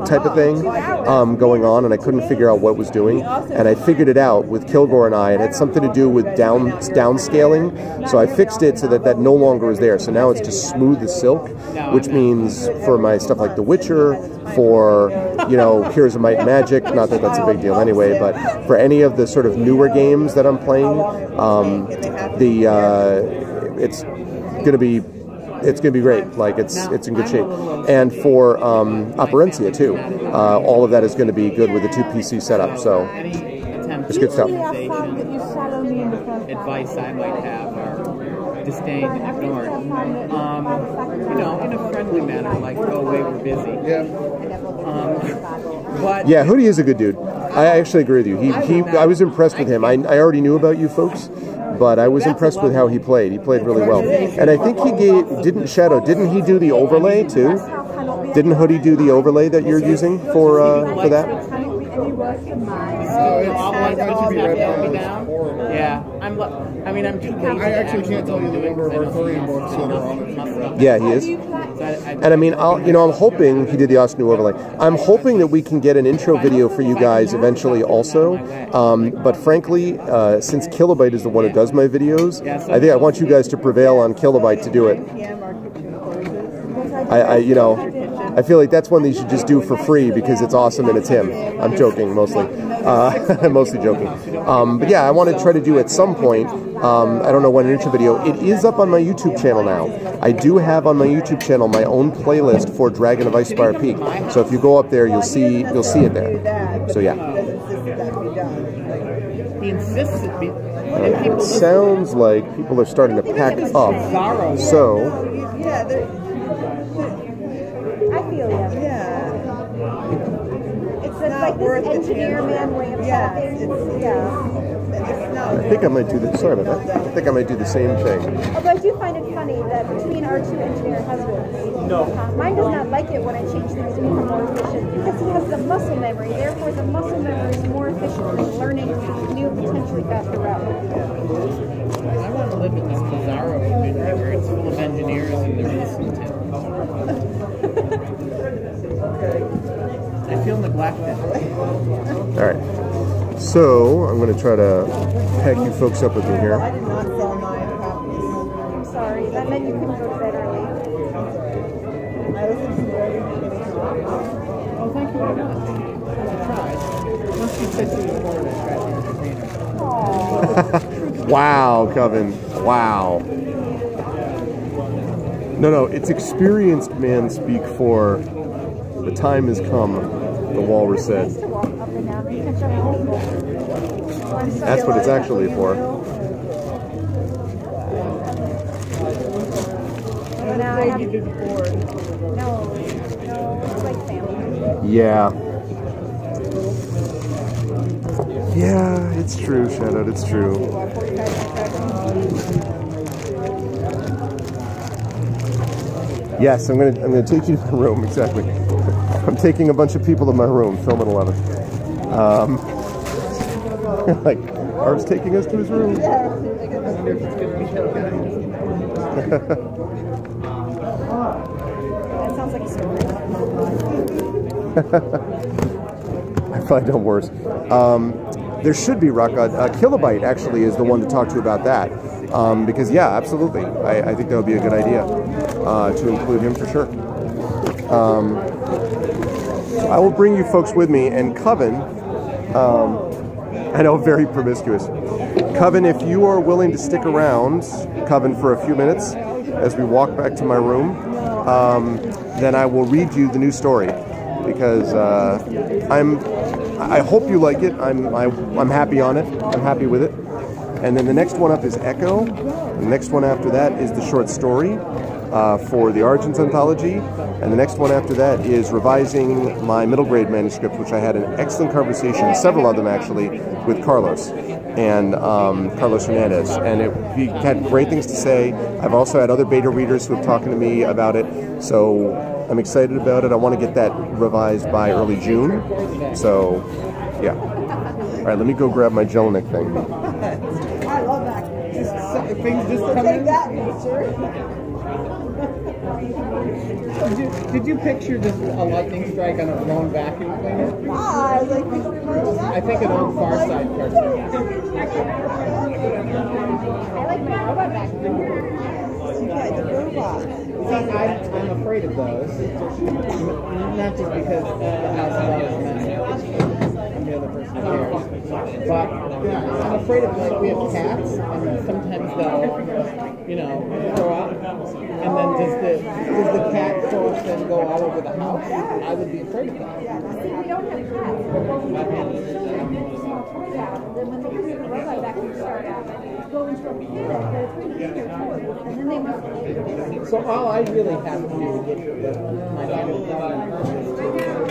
type of thing um, going on, and I couldn't figure out what was doing. And I figured it out with Kilgore and I. It had something to do with down downscaling, so I fixed it so that that no longer is there. So now it's just smooth as silk, which means for my stuff like The Witcher, for you know Heroes of Might and Magic. Not that that's a big deal anyway, but for any of the sort of newer games that I'm playing, um, the uh, it's going to be it's going to be great. Like it's it's in good shape. And for um, Operencia too, uh, all of that is going to be good with the two PC setup. So it's good stuff. Advice I might have or disdained and ignored. Um, you know, in a friendly manner, like go away, we're busy. Yeah. Um, but Yeah, Hoodie is a good dude. I actually agree with you. He, he I was impressed with him. I, I already knew about you folks, but I was impressed with how he played. He played really well, and I think he gave didn't Shadow didn't he do the overlay too? Didn't Hoodie do the overlay that you're using for uh, for that? Yeah, I'm. lo- I mean, I'm too lazy. I actually can't tell you the number of Arthurian books that are on it. Yeah, he is. And I mean, I'll, you know, I'm hoping he did the Austin New overlay. I'm hoping that we can get an intro video for you guys eventually, also. Um, but frankly, uh, since Kilobyte is the one who does my videos, I think I want you guys to prevail on Kilobyte to do it. I, I you know, I feel like that's one that you should just do for free because it's awesome and it's him. I'm joking mostly, uh, mostly joking. Um, but yeah, I want to try to do at some point. Um, I don't know when an intro video. It is up on my YouTube channel now. I do have on my YouTube channel my own playlist for Dragon of Icespire Peak. So if you go up there, you'll see you'll see it there. So yeah. It sounds like people are starting to pack up. So Yeah, they're, I feel you. yeah. It's just like this engineer man way of Yeah, talking. it's, yeah. I think I might do the sorry about that. I think I might do the same thing. Although I do find it funny that between our two engineer husbands, uh, mine does not like it when I change things to become more efficient because he has the muscle memory. Therefore, the muscle memory is more efficient than learning new, potentially faster route. I want to live in this bizarro community where it's full of engineers and they're listened to. I feel neglected. All right. So I'm going to try to pack you folks up with me here. I did not sell nine copies. I'm sorry, that meant you couldn't go to bed early. I listened to every. Oh, thank you very much. I tried. Once you said you recorded, I tried to entertain her. wow, Coven. Wow. No, no, it's experienced men speak for the time has come, the walrus said. That's what it's actually for. Yeah. Yeah, it's true, Shadow, it's true. Yes, I'm gonna I'm gonna take you to my room, exactly. I'm taking a bunch of people to my room, film at eleven. Um, like Art's taking us to his room. That sounds like a story. I probably done worse. Um, there should be Rock God. Uh, Kilobyte actually is the one to talk to about that. Um, because, yeah, absolutely. I, I think that would be a good idea uh, to include him for sure. Um, I will bring you folks with me, and Coven, um, I know, very promiscuous. Coven, if you are willing to stick around, Coven, for a few minutes as we walk back to my room, um, then I will read you the new story because uh, I'm. I hope you like it. I'm. I, I'm happy on it. I'm happy with it. And then the next one up is Echo. The next one after that is the short story uh, for the Origins anthology. And the next one after that is revising my middle grade manuscript, which I had an excellent conversation, several of them actually, with Carlos and um, Carlos Hernandez. And it, he had great things to say. I've also had other beta readers who have talked to me about it. So I'm excited about it. I want to get that revised by early June. So, yeah. All right, let me go grab my Jelinek thing. I love that. Just things just So come take that picture. Did you, picture just a lightning strike on a lone vacuum cleaner? Was like, I think an old Far Side cartoon. I like my robot back Yeah, the robot. I'm, afraid of those. Not just because the house is messy. I'm the other person who cares. But I'm afraid of, like, we have cats, and sometimes they'll, you know, throw up. And then does the, does the cat throws then go all over the house? I would be afraid of that. See, we don't have cats. When we have small toy out, then when they come in the robot vacuum start out, go into a pit that it's really easier toys, and then they must So all I really have to do to get my problem is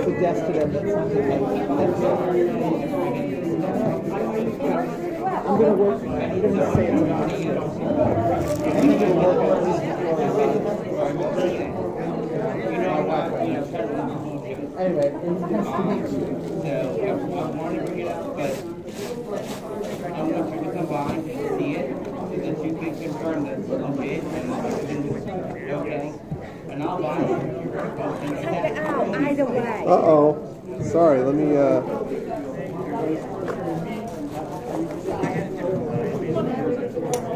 suggest to them that something I'm gonna work. I'm gonna say it's a monster. And then gonna work on this Anyway, it was nice to meet you. I want you to come by and see it, so that you can confirm that it's legit and okay. And I'll buy it. either way. Uh oh. Sorry, let me. Uh...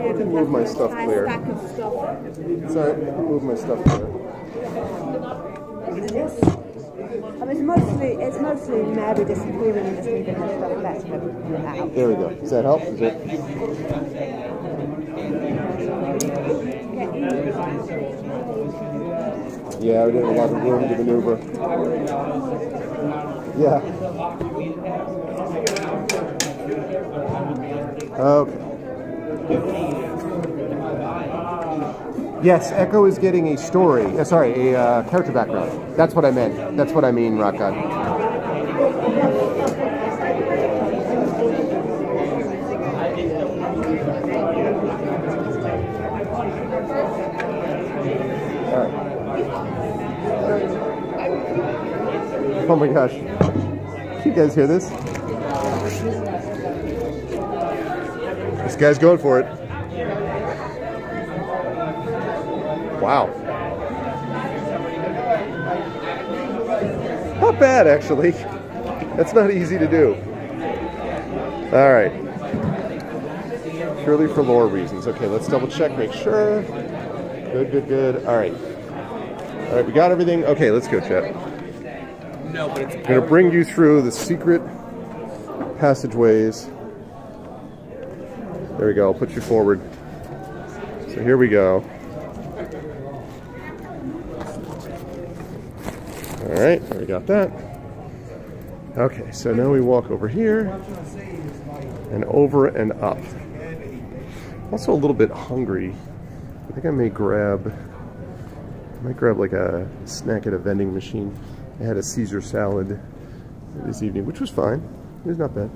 I can move my stuff clear. Sorry, I move my stuff clear. I mean, it's mostly it's mostly Mary disappearing and just leaving her stuff back to the house. There we go. Does that help? Is it? Yeah, we didn't have a lot of room to maneuver. Yeah. Okay. Yes, Echo is getting a story. Uh, sorry, a uh, character background. That's what I meant. That's what I mean, Rock God. Oh my gosh. You guys hear this? This guy's going for it. Wow. Not bad, actually. That's not easy to do. All right. Purely for lore reasons. Okay, let's double check, make sure. Good, good, good. All right. All right, we got everything. Okay, let's go, chat. No, but it's I'm going to bring you through the secret passageways. There we go. I'll put you forward. So here we go. Right, we got that. Okay, so now we walk over here and over and up. Also a little bit hungry. I think I may grab, I might grab like a snack at a vending machine. I had a Caesar salad this evening, which was fine. It was not bad.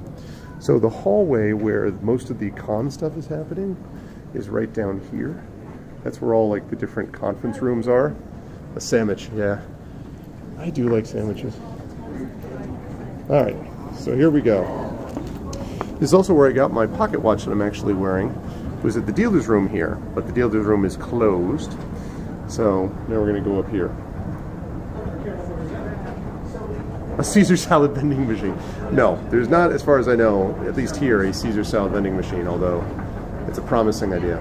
So the hallway where most of the con stuff is happening is right down here. That's where all like the different conference rooms are. A sandwich, yeah. I do like sandwiches. All right, so here we go. This is also where I got my pocket watch that I'm actually wearing. It was at the dealer's room here, but the dealer's room is closed. So now we're gonna go up here. A Caesar salad vending machine. No, there's not, as far as I know, at least here, a Caesar salad vending machine, although it's a promising idea.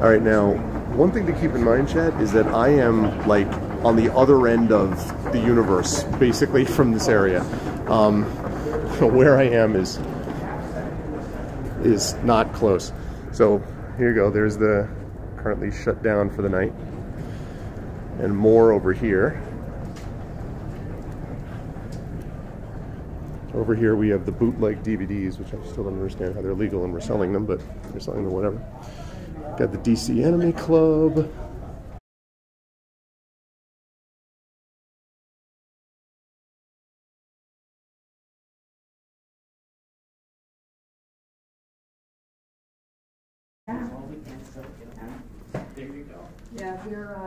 All right, now, one thing to keep in mind, Chad, is that I am like on the other end of the universe, basically from this area. Um, where I am is is not close. So here you go. There's the currently shut down for the night, and more over here. Over here we have the bootleg DVDs, which I still don't understand how they're legal and we're selling them, but they're selling them whatever. Got the DC Anime Club.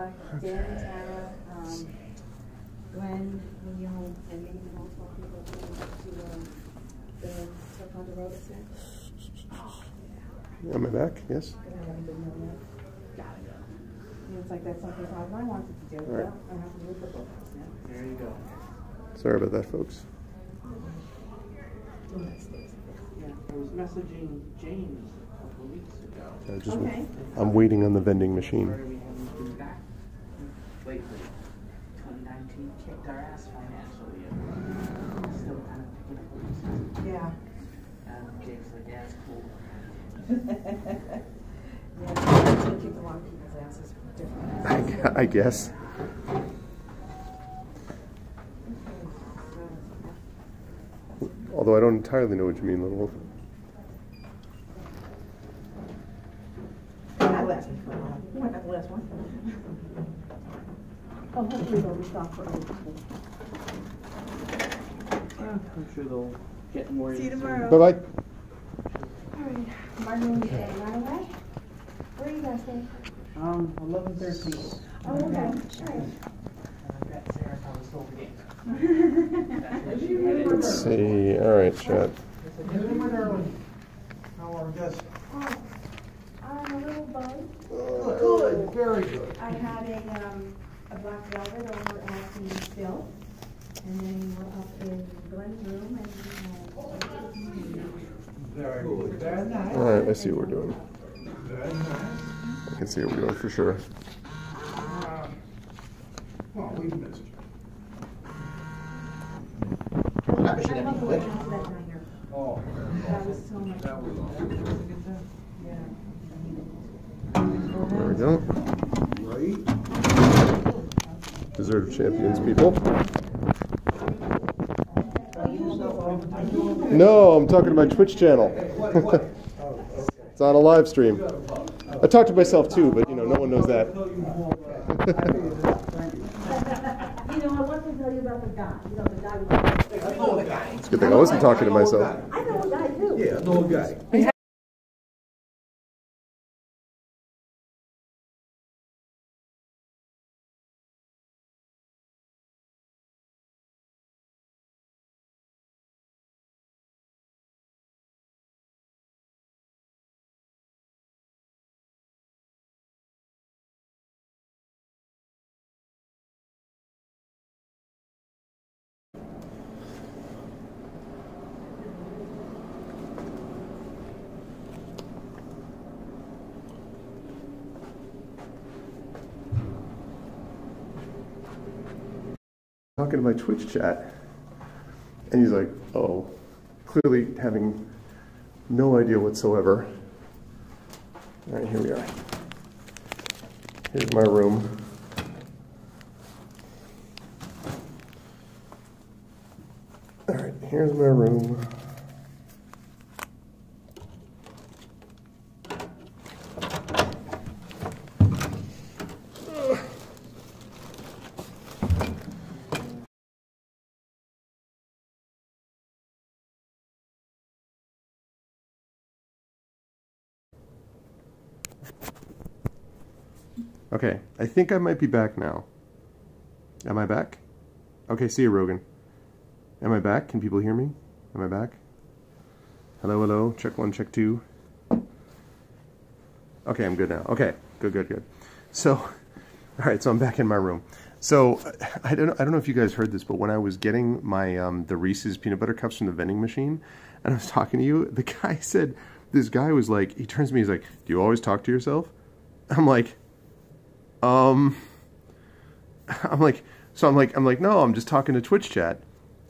Yeah, we're, uh, Dan, Tara, um, Glenn, Neil, and maybe multiple people to, to, uh, the stuff on the road, is? On my back, yes. Gonna have a good meal yet? Got it. And it's like, that's something I wanted to do, All right. well, I have to move the book now. There you go. Sorry about that, folks. Yeah, I was messaging James a couple of weeks ago. I just, I'm waiting on the vending machine. Sorry we haven't been back lately. 2019 kicked our ass financially and we're still kind of picking up the pieces. Yeah. And James like, yeah, it's cool. Yeah, it's gonna a lot of people's asses different. I, I guess. Although I don't entirely know what you mean, Little Wolf. That last one. You want that last one? Oh, hopefully they'll restock for other people. I'm sure they'll get more. See you tomorrow. Bye bye. Alright, Martin Luther Day, right away? Where are you guys staying? Um, eleven thirteen. Oh, okay, alright. I bet Sarah probably stole the game. Let's see. All right, chat. How are you guys? Oh, I'm a little buzzed. Good, very good. I had a, um, a black velvet over at the Phil, and then we're up in Glenn's room and, Very good. Very nice. All right, I see what we're doing. I can see what we're doing for sure. Well, Oh. That was so much fun. There we go. Dessert of Champions, people. No, I'm talking to my Twitch channel. it's on a live stream. I talk to myself too, but you know, no one knows that. You know, I want to tell you about the guy. You know, the guy. I know the guy. It's a good thing I wasn't talking to myself. I know a guy too. Yeah, I know a guy. Talking to my Twitch chat, and he's like, "Oh, clearly having no idea whatsoever." All right, here we are. Here's my room. All right, here's my room. Okay, I think I might be back now. Am I back? Okay, see you, Rogan. Am I back? Can people hear me? Am I back? Hello, hello. Check one, check two. Okay, I'm good now. Okay, good, good, good. So, all right, so I'm back in my room. So I don't, I don't know if you guys heard this, but when I was getting my um, the Reese's peanut butter cups from the vending machine, and I was talking to you, the guy said, this guy was like, he turns to me, he's like, "Do you always talk to yourself?" I'm like, um, I'm like, so I'm like, I'm like, no, I'm just talking to Twitch chat.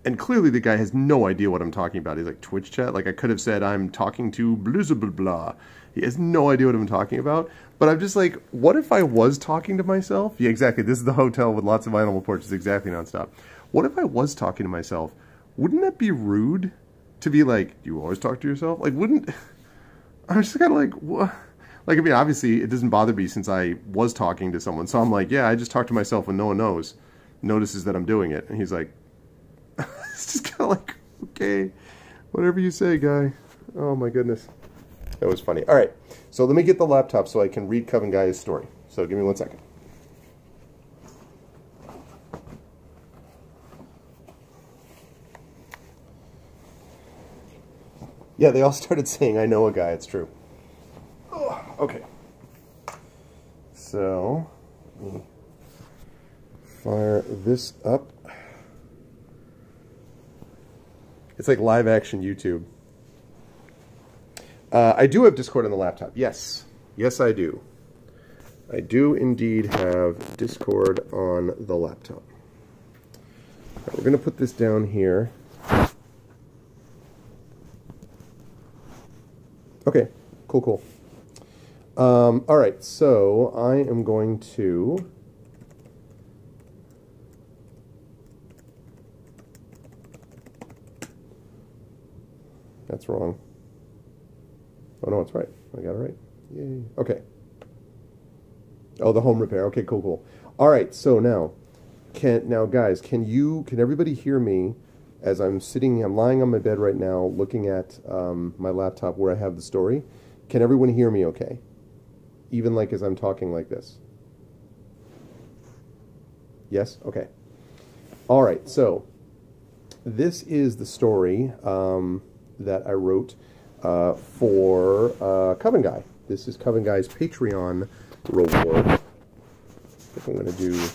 And clearly the guy has no idea what I'm talking about. He's like, Twitch chat? Like I could have said, I'm talking to blah, blah, blah. He has no idea what I'm talking about. But I'm just like, what if I was talking to myself? Yeah, exactly. This is the hotel with lots of animal portraits, exactly nonstop. What if I was talking to myself? Wouldn't that be rude to be like, do you always talk to yourself? Like, wouldn't, I'm just kind of like, what? Like, I mean, obviously, it doesn't bother me since I was talking to someone. So I'm like, yeah, I just talk to myself when no one knows, notices that I'm doing it. And he's like, it's just kind of like, okay, whatever you say, guy. Oh, my goodness. That was funny. All right, so let me get the laptop so I can read Coven Guy's story. So give me one second. Yeah, they all started saying, I know a guy, it's true. Okay. So, let me fire this up. It's like live action YouTube. Uh, I do have Discord on the laptop. Yes. Yes, I do. I do indeed have Discord on the laptop. Right, we're going to put this down here. Okay, cool, cool. Um, all right, so I am going to That's wrong. Oh no, it's right. I got it right. Yay. Okay. Oh, the home repair. Okay, cool, cool. All right, so now, can now guys, can you can everybody hear me as I'm sitting? I'm lying on my bed right now, looking at um, my laptop where I have the story. Can everyone hear me? Okay, even like as I'm talking like this. Yes. Okay. All right. So this is the story um, that I wrote uh, for uh, Coven Guy. This is Coven Guy's Patreon reward. I think I'm going to do.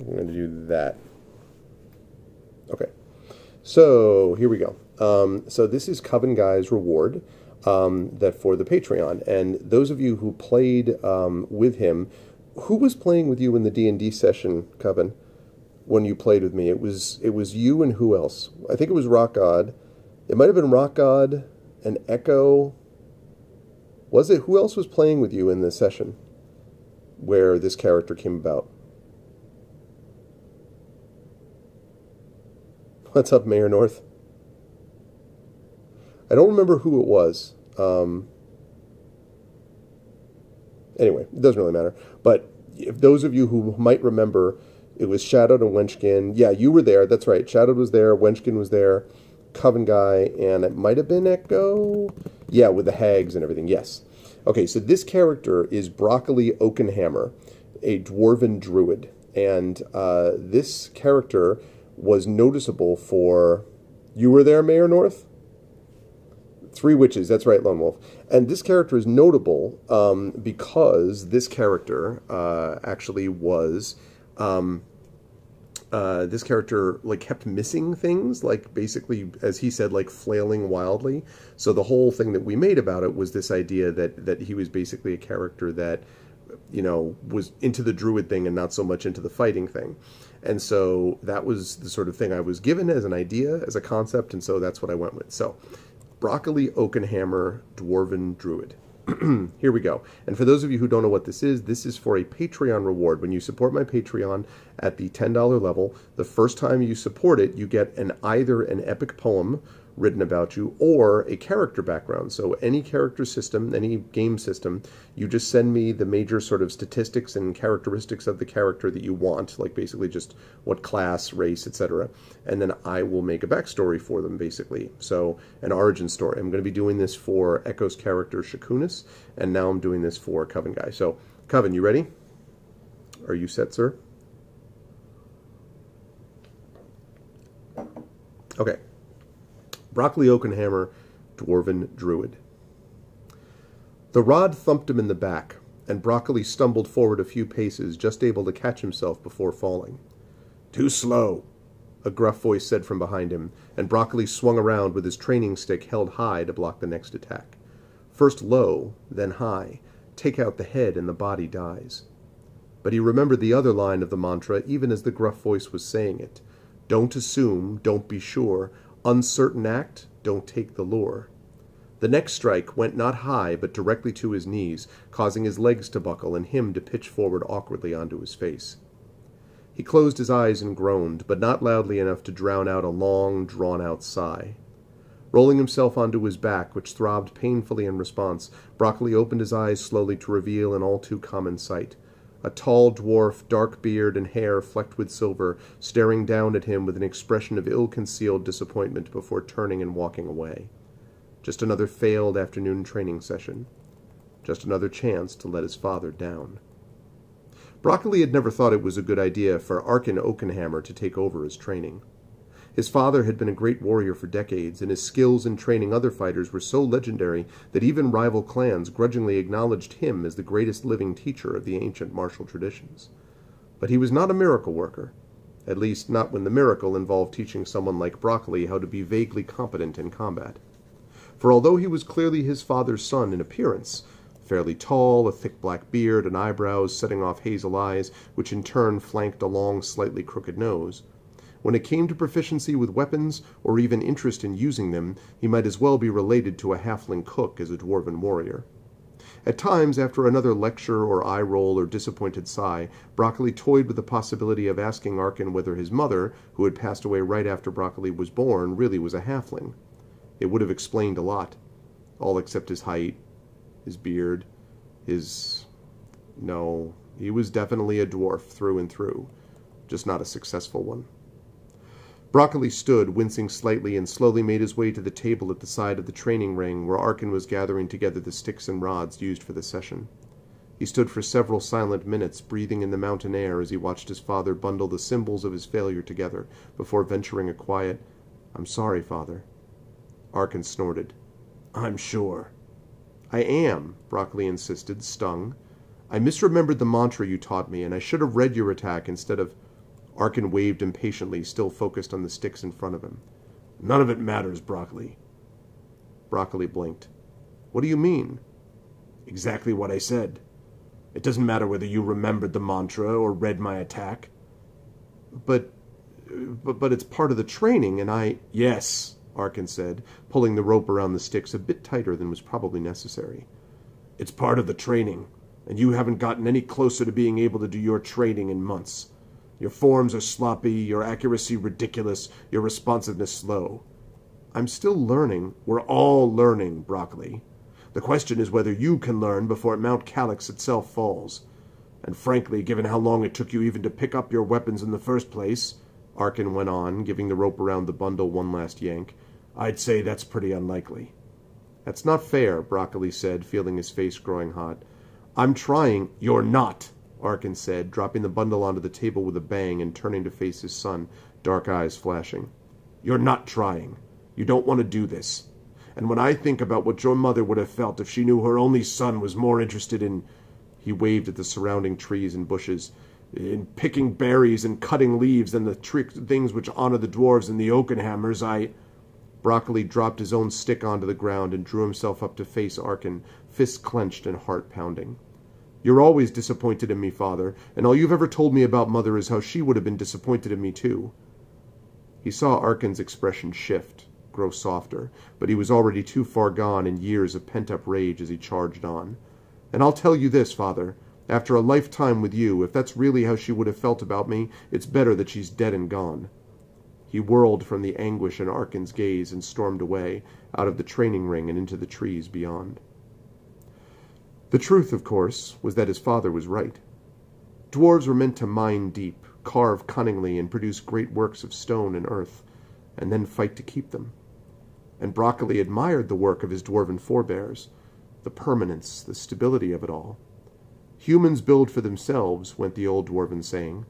I'm going to do that. Okay. So here we go. Um, so this is Coven Guy's reward um, that for the Patreon, and those of you who played um, with him who was playing with you in the D and D session, Coven? When you played with me, it was it was you and who else? I think it was Rock God. It might have been Rock God and Echo. Was it who else was playing with you in the session where this character came about? What's up, Mayor North? I don't remember who it was. Um, anyway, it doesn't really matter. But if those of you who might remember, it was Shadowed and Wenchkin. Yeah, you were there. That's right. Shadowed was there. Wenchkin was there. Coven guy, and it might have been Echo. Yeah, with the hags and everything. Yes. Okay, so this character is Broccoli Oakenhammer, a dwarven druid, and uh, this character was noticeable for. You were there, Mayor North. Three Witches, that's right, Lone Wolf. And this character is notable um, because this character uh, actually was. Um, uh, this character like kept missing things, like basically, as he said, like flailing wildly. So the whole thing that we made about it was this idea that that he was basically a character that, you know, was into the druid thing and not so much into the fighting thing. And so that was the sort of thing I was given as an idea, as a concept, and so that's what I went with. So Broccoli Oakenhammer Dwarven Druid. Here we go. And for those of you who don't know what this is, this is for a Patreon reward. When you support my Patreon at the $10 level, the first time you support it, you get an either an epic poem written about you or a character background. So any character system, any game system, you just send me the major sort of statistics and characteristics of the character that you want, like basically just what class, race, etc. And then I will make a backstory for them, basically. So an origin story. I'm going to be doing this for Echo's character Shakunis, and now I'm doing this for Coven Guy. So Coven, you ready? Are you set, sir? Okay. Broccoli Oakenhammer, Dwarven Druid. The rod thumped him in the back, and Broccoli stumbled forward a few paces, just able to catch himself before falling. Too slow, a gruff voice said from behind him, and Broccoli swung around with his training stick held high to block the next attack. First low, then high. Take out the head and the body dies. But he remembered the other line of the mantra even as the gruff voice was saying it. Don't assume, don't be sure, Uncertain act, don't take the lure. The next strike went not high, but directly to his knees, causing his legs to buckle and him to pitch forward awkwardly onto his face. He closed his eyes and groaned, but not loudly enough to drown out a long, drawn-out sigh. Rolling himself onto his back, which throbbed painfully in response, Broccoli opened his eyes slowly to reveal an all too common sight a tall dwarf, dark beard and hair flecked with silver, staring down at him with an expression of ill-concealed disappointment before turning and walking away. Just another failed afternoon training session. Just another chance to let his father down. Broccoli had never thought it was a good idea for Arkin Oakenhammer to take over his training. His father had been a great warrior for decades, and his skills in training other fighters were so legendary that even rival clans grudgingly acknowledged him as the greatest living teacher of the ancient martial traditions. But he was not a miracle worker, at least not when the miracle involved teaching someone like Broccoli how to be vaguely competent in combat. For although he was clearly his father's son in appearance, fairly tall, a thick black beard and eyebrows setting off hazel eyes, which in turn flanked a long, slightly crooked nose, when it came to proficiency with weapons, or even interest in using them, he might as well be related to a halfling cook as a dwarven warrior. At times, after another lecture or eye roll or disappointed sigh, Broccoli toyed with the possibility of asking Arkin whether his mother, who had passed away right after Broccoli was born, really was a halfling. It would have explained a lot. All except his height, his beard, his... No, he was definitely a dwarf through and through, just not a successful one. Broccoli stood, wincing slightly, and slowly made his way to the table at the side of the training ring where Arkin was gathering together the sticks and rods used for the session. He stood for several silent minutes, breathing in the mountain air as he watched his father bundle the symbols of his failure together, before venturing a quiet, I'm sorry, father. Arkin snorted. I'm sure. I am, Broccoli insisted, stung. I misremembered the mantra you taught me, and I should have read your attack instead of... Arkin waved impatiently, still focused on the sticks in front of him. None of it matters, Broccoli. Broccoli blinked. What do you mean? Exactly what I said. It doesn't matter whether you remembered the mantra or read my attack. But, but, but it's part of the training, and I. Yes, Arkin said, pulling the rope around the sticks a bit tighter than was probably necessary. It's part of the training, and you haven't gotten any closer to being able to do your training in months. Your forms are sloppy, your accuracy ridiculous, your responsiveness slow. I'm still learning. We're all learning, Broccoli. The question is whether you can learn before Mount Calyx itself falls. And frankly, given how long it took you even to pick up your weapons in the first place, Arkin went on, giving the rope around the bundle one last yank, I'd say that's pretty unlikely. That's not fair, Broccoli said, feeling his face growing hot. I'm trying. You're not, Arkin said, dropping the bundle onto the table with a bang and turning to face his son, dark eyes flashing. You're not trying. You don't want to do this. And when I think about what your mother would have felt if she knew her only son was more interested in. He waved at the surrounding trees and bushes. In picking berries and cutting leaves than the trick things which honor the dwarves and the Oakenhammers, I. Broccoli dropped his own stick onto the ground and drew himself up to face Arkin, fists clenched and heart pounding. You're always disappointed in me, father, and all you've ever told me about mother is how she would have been disappointed in me, too. He saw Arkin's expression shift, grow softer, but he was already too far gone in years of pent-up rage as he charged on. And I'll tell you this, father, after a lifetime with you, if that's really how she would have felt about me, it's better that she's dead and gone. He whirled from the anguish in Arkin's gaze and stormed away, out of the training ring and into the trees beyond. The truth, of course, was that his father was right. Dwarves were meant to mine deep, carve cunningly, and produce great works of stone and earth, and then fight to keep them. And Broccoli admired the work of his dwarven forebears, the permanence, the stability of it all. Humans build for themselves, went the old dwarven saying.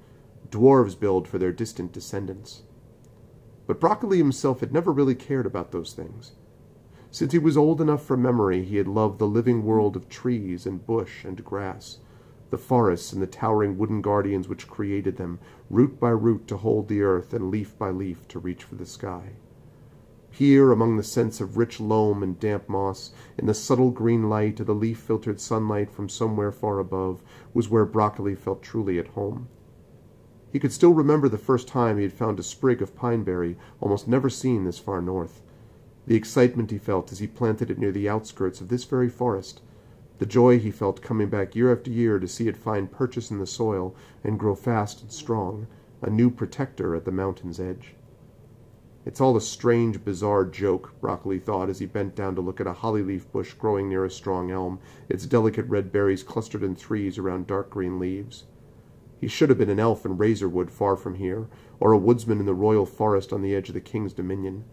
Dwarves build for their distant descendants. But Broccoli himself had never really cared about those things. Since he was old enough for memory, he had loved the living world of trees and bush and grass, the forests and the towering wooden guardians which created them, root by root to hold the earth and leaf by leaf to reach for the sky. Here, among the scents of rich loam and damp moss, in the subtle green light of the leaf-filtered sunlight from somewhere far above, was where Broccoli felt truly at home. He could still remember the first time he had found a sprig of pineberry, almost never seen this far north the excitement he felt as he planted it near the outskirts of this very forest, the joy he felt coming back year after year to see it find purchase in the soil and grow fast and strong, a new protector at the mountain's edge. It's all a strange, bizarre joke, Broccoli thought as he bent down to look at a holly-leaf bush growing near a strong elm, its delicate red berries clustered in threes around dark green leaves. He should have been an elf in Razorwood far from here, or a woodsman in the royal forest on the edge of the king's dominion.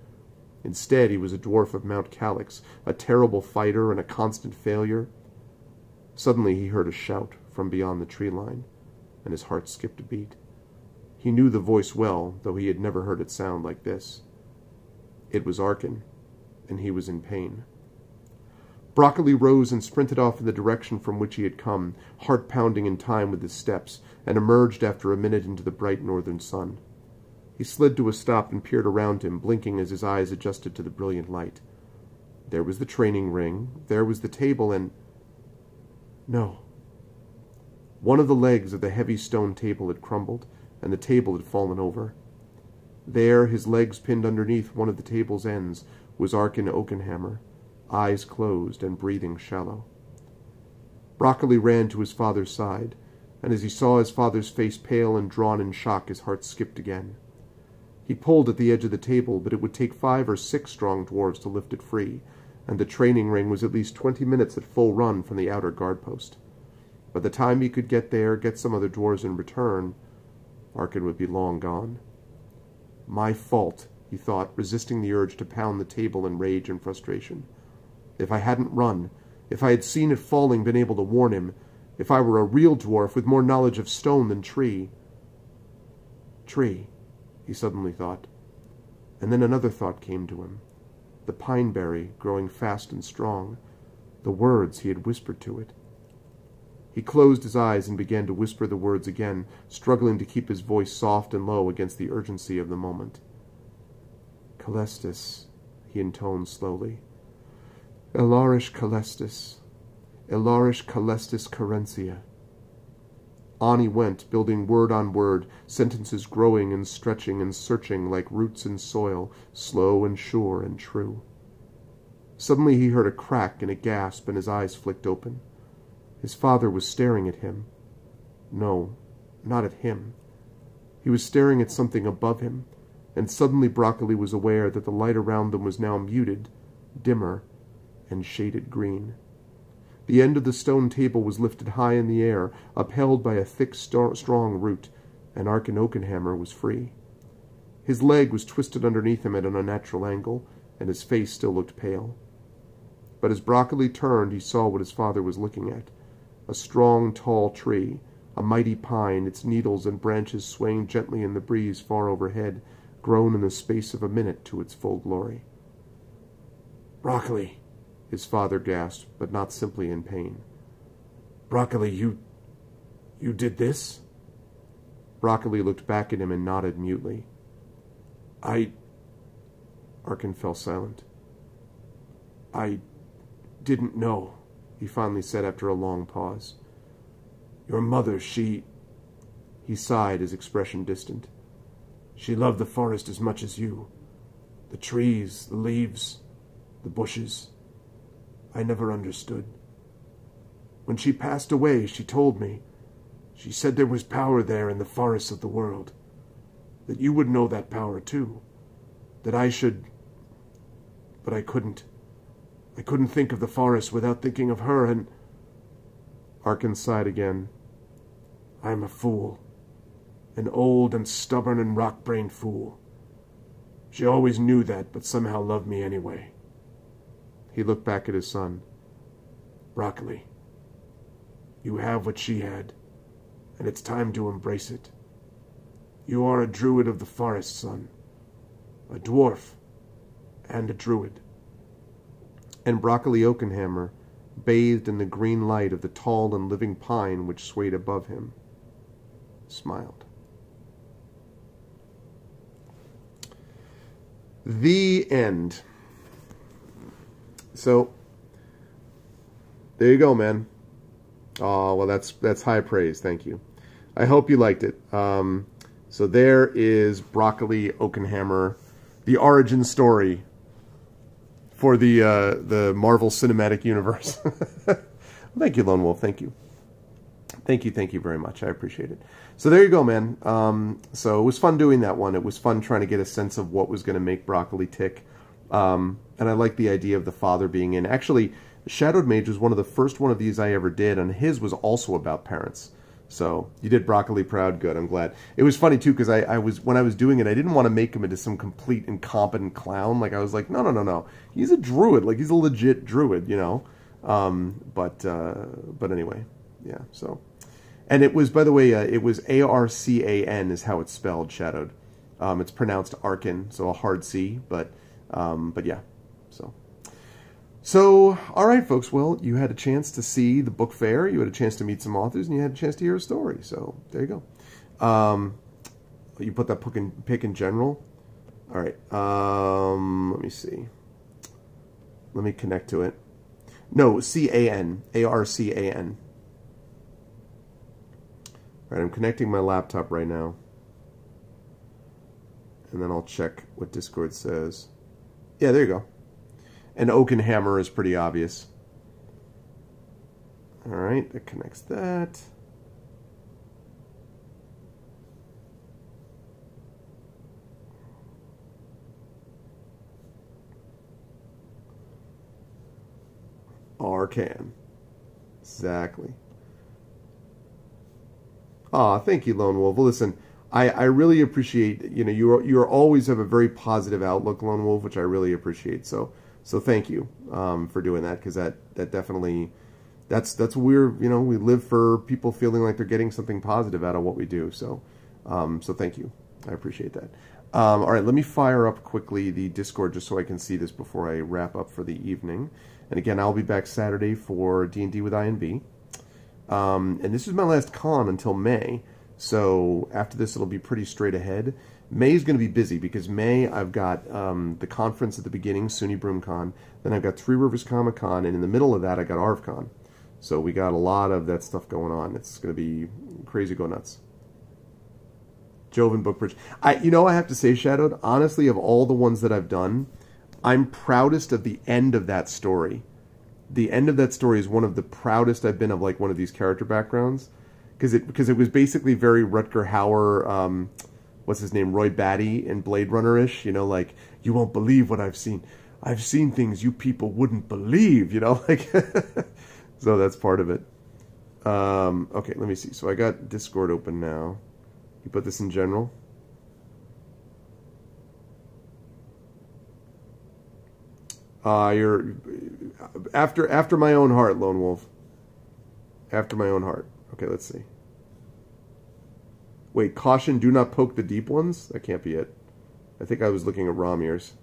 Instead, he was a dwarf of Mount Calyx, a terrible fighter and a constant failure. Suddenly he heard a shout from beyond the tree line, and his heart skipped a beat. He knew the voice well, though he had never heard it sound like this. It was Arkin, and he was in pain. Broccoli rose and sprinted off in the direction from which he had come, heart pounding in time with his steps, and emerged after a minute into the bright northern sun. He slid to a stop and peered around him, blinking as his eyes adjusted to the brilliant light. There was the training ring, there was the table, and... No. One of the legs of the heavy stone table had crumbled, and the table had fallen over. There, his legs pinned underneath one of the table's ends, was Arkin Oakenhammer, eyes closed and breathing shallow. Broccoli ran to his father's side, and as he saw his father's face pale and drawn in shock, his heart skipped again. He pulled at the edge of the table, but it would take five or six strong dwarves to lift it free, and the training ring was at least twenty minutes at full run from the outer guard post. By the time he could get there, get some other dwarves in return, Arkin would be long gone. My fault, he thought, resisting the urge to pound the table in rage and frustration. If I hadn't run, if I had seen it falling, been able to warn him, if I were a real dwarf with more knowledge of stone than tree. Tree he suddenly thought. And then another thought came to him. The pineberry growing fast and strong. The words he had whispered to it. He closed his eyes and began to whisper the words again, struggling to keep his voice soft and low against the urgency of the moment. Calestis, he intoned slowly. Elarish Calestis. Elarish Calestis Carencia. On he went, building word on word, sentences growing and stretching and searching like roots in soil, slow and sure and true. Suddenly he heard a crack and a gasp, and his eyes flicked open. His father was staring at him. No, not at him. He was staring at something above him, and suddenly Broccoli was aware that the light around them was now muted, dimmer, and shaded green. The end of the stone table was lifted high in the air, upheld by a thick, strong root, and Arkin Oakenhammer was free. His leg was twisted underneath him at an unnatural angle, and his face still looked pale. But as Broccoli turned, he saw what his father was looking at a strong, tall tree, a mighty pine, its needles and branches swaying gently in the breeze far overhead, grown in the space of a minute to its full glory. Broccoli, his father gasped, but not simply in pain. Broccoli, you. you did this? Broccoli looked back at him and nodded mutely. I. Arkin fell silent. I didn't know he finally said after a long pause. Your mother, she. He sighed, his expression distant. She loved the forest as much as you. The trees, the leaves, the bushes. I never understood. When she passed away, she told me. She said there was power there in the forests of the world. That you would know that power too. That I should. But I couldn't. I couldn't think of the forest without thinking of her, and. Arkin sighed again. I am a fool. An old and stubborn and rock brained fool. She always knew that, but somehow loved me anyway. He looked back at his son. Broccoli, you have what she had, and it's time to embrace it. You are a druid of the forest, son. A dwarf and a druid and Broccoli Oakenhammer, bathed in the green light of the tall and living pine which swayed above him, smiled. The end. So, there you go, man. Oh, well, that's that's high praise. Thank you. I hope you liked it. Um, so there is Broccoli Oakenhammer, the origin story for the uh, the Marvel Cinematic Universe. thank you, Lone Wolf. Thank you. Thank you, thank you very much. I appreciate it. So there you go, man. Um, so it was fun doing that one. It was fun trying to get a sense of what was going to make Broccoli tick. Um, and I like the idea of the father being in. Actually, Shadowed Mage was one of the first one of these I ever did, and his was also about parents. So you did broccoli proud. Good. I'm glad. It was funny too because I, I was when I was doing it, I didn't want to make him into some complete incompetent clown. Like I was like, no, no, no, no. He's a druid. Like he's a legit druid, you know. Um, but uh, but anyway, yeah. So, and it was by the way, uh, it was A R C A N is how it's spelled. Shadowed. Um, it's pronounced Arkin, so a hard C. But um, but yeah. So. All right, folks. Well, you had a chance to see the book fair. You had a chance to meet some authors, and you had a chance to hear a story. So there you go. Um, you put that pick in, pick in general. All right. Um, let me see. Let me connect to it. No, C A N A R C A N. All right, I'm connecting my laptop right now, and then I'll check what Discord says. Yeah, there you go. And Oakenhammer is pretty obvious. All right, that connects that. Arcan. Exactly. Ah, thank you, Lone Wolf. Listen, I, I really appreciate, you know, you you always have a very positive outlook, Lone Wolf, which I really appreciate. So so thank you um, for doing that because that that definitely that's that's we're you know we live for people feeling like they're getting something positive out of what we do. So um, so thank you. I appreciate that. Um, all right, let me fire up quickly the Discord just so I can see this before I wrap up for the evening. And again, I'll be back Saturday for D&D with INB. Um, and this is my last con until May. So after this, it'll be pretty straight ahead. May is going to be busy because May I've got um, the conference at the beginning, SUNY BroomCon. Then I've got Three Rivers Comic Con, and in the middle of that I got ArvCon. So we got a lot of that stuff going on. It's going to be Crazy Go Nuts. Joven Bookbridge. I, you know, I have to say, Shadowed. Honestly, of all the ones that I've done, I'm proudest of the end of that story. The end of that story is one of the proudest I've been of like one of these character backgrounds, because it because it was basically very Rutger Hauer, um, what's his name, Roy Batty in Blade Runner ish. You know, like you won't believe what I've seen. I've seen things you people wouldn't believe. You know, like so that's part of it. Um, okay, let me see. So I got Discord open now. You put this in general. Uh, you're after after my own heart, Lone Wolf. After my own heart. Okay, let's see. Wait, caution, do not poke the deep ones? That can't be it. I think I was looking at Romir's.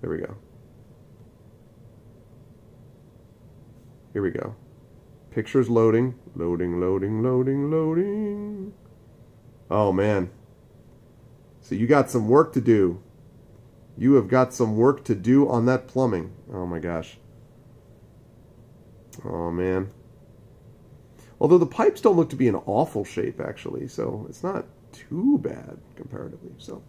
There we go. Here we go. Pictures loading. Loading, loading, loading, loading. Oh, man. So you got some work to do. You have got some work to do on that plumbing. Oh, my gosh. Oh, man. Although the pipes don't look to be in awful shape, actually, so it's not too bad comparatively. So,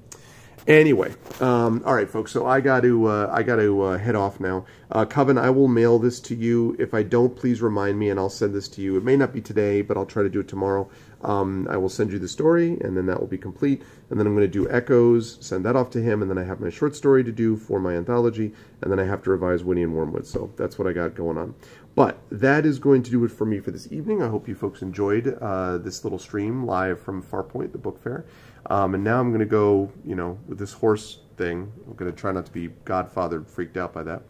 anyway, um, all right, folks. So I got to uh, I got to uh, head off now. Uh, Coven, I will mail this to you. If I don't, please remind me, and I'll send this to you. It may not be today, but I'll try to do it tomorrow. Um, I will send you the story, and then that will be complete. And then I'm going to do Echoes, send that off to him, and then I have my short story to do for my anthology, and then I have to revise Winnie and Wormwood. So that's what I got going on. But that is going to do it for me for this evening. I hope you folks enjoyed uh, this little stream live from Farpoint, the book fair. Um, and now I'm going to go, you know, with this horse thing. I'm going to try not to be godfathered, freaked out by that.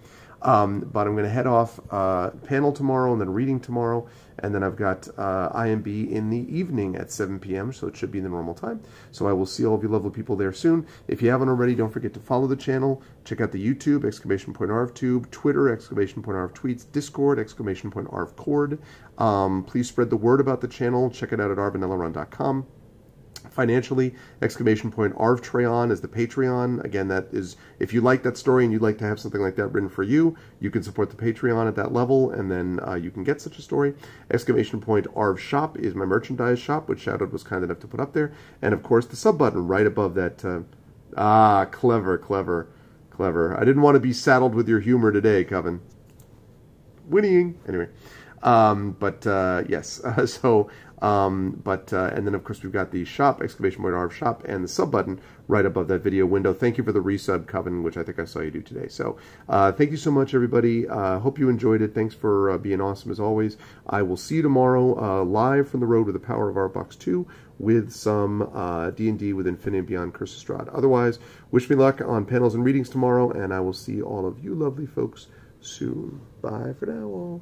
Um, but I'm going to head off uh, panel tomorrow and then reading tomorrow. And then I've got uh, IMB in the evening at 7 p.m., so it should be the normal time. So I will see all of you lovely people there soon. If you haven't already, don't forget to follow the channel. Check out the YouTube, exclamation point ArvTube, Twitter, exclamation point Arv Tweets, Discord, exclamation point Arv Cord. Um, please spread the word about the channel. Check it out at arvaneleron.com financially. Exclamation point Arvtreon is the Patreon. Again, that is if you like that story and you'd like to have something like that written for you, you can support the Patreon at that level, and then uh, you can get such a story. Exclamation point Arv Shop is my merchandise shop, which Shadowed was kind enough to put up there, and of course the sub button right above that. Uh, ah, clever, clever, clever. I didn't want to be saddled with your humor today, Coven. Whinnying. Anyway. Um, but uh, yes, uh, so um, but uh, and then of course we've got the shop exclamation point Arv shop and the sub button right above that video window. Thank you for the resub coven, which I think I saw you do today. So uh, thank you so much, everybody. Uh, hope you enjoyed it. Thanks for uh, being awesome as always. I will see you tomorrow uh, live from the road with the power of our box two with some uh, D&D with Infinity Beyond Curse Strahd. Otherwise, wish me luck on panels and readings tomorrow, and I will see all of you lovely folks soon. Bye for now, all.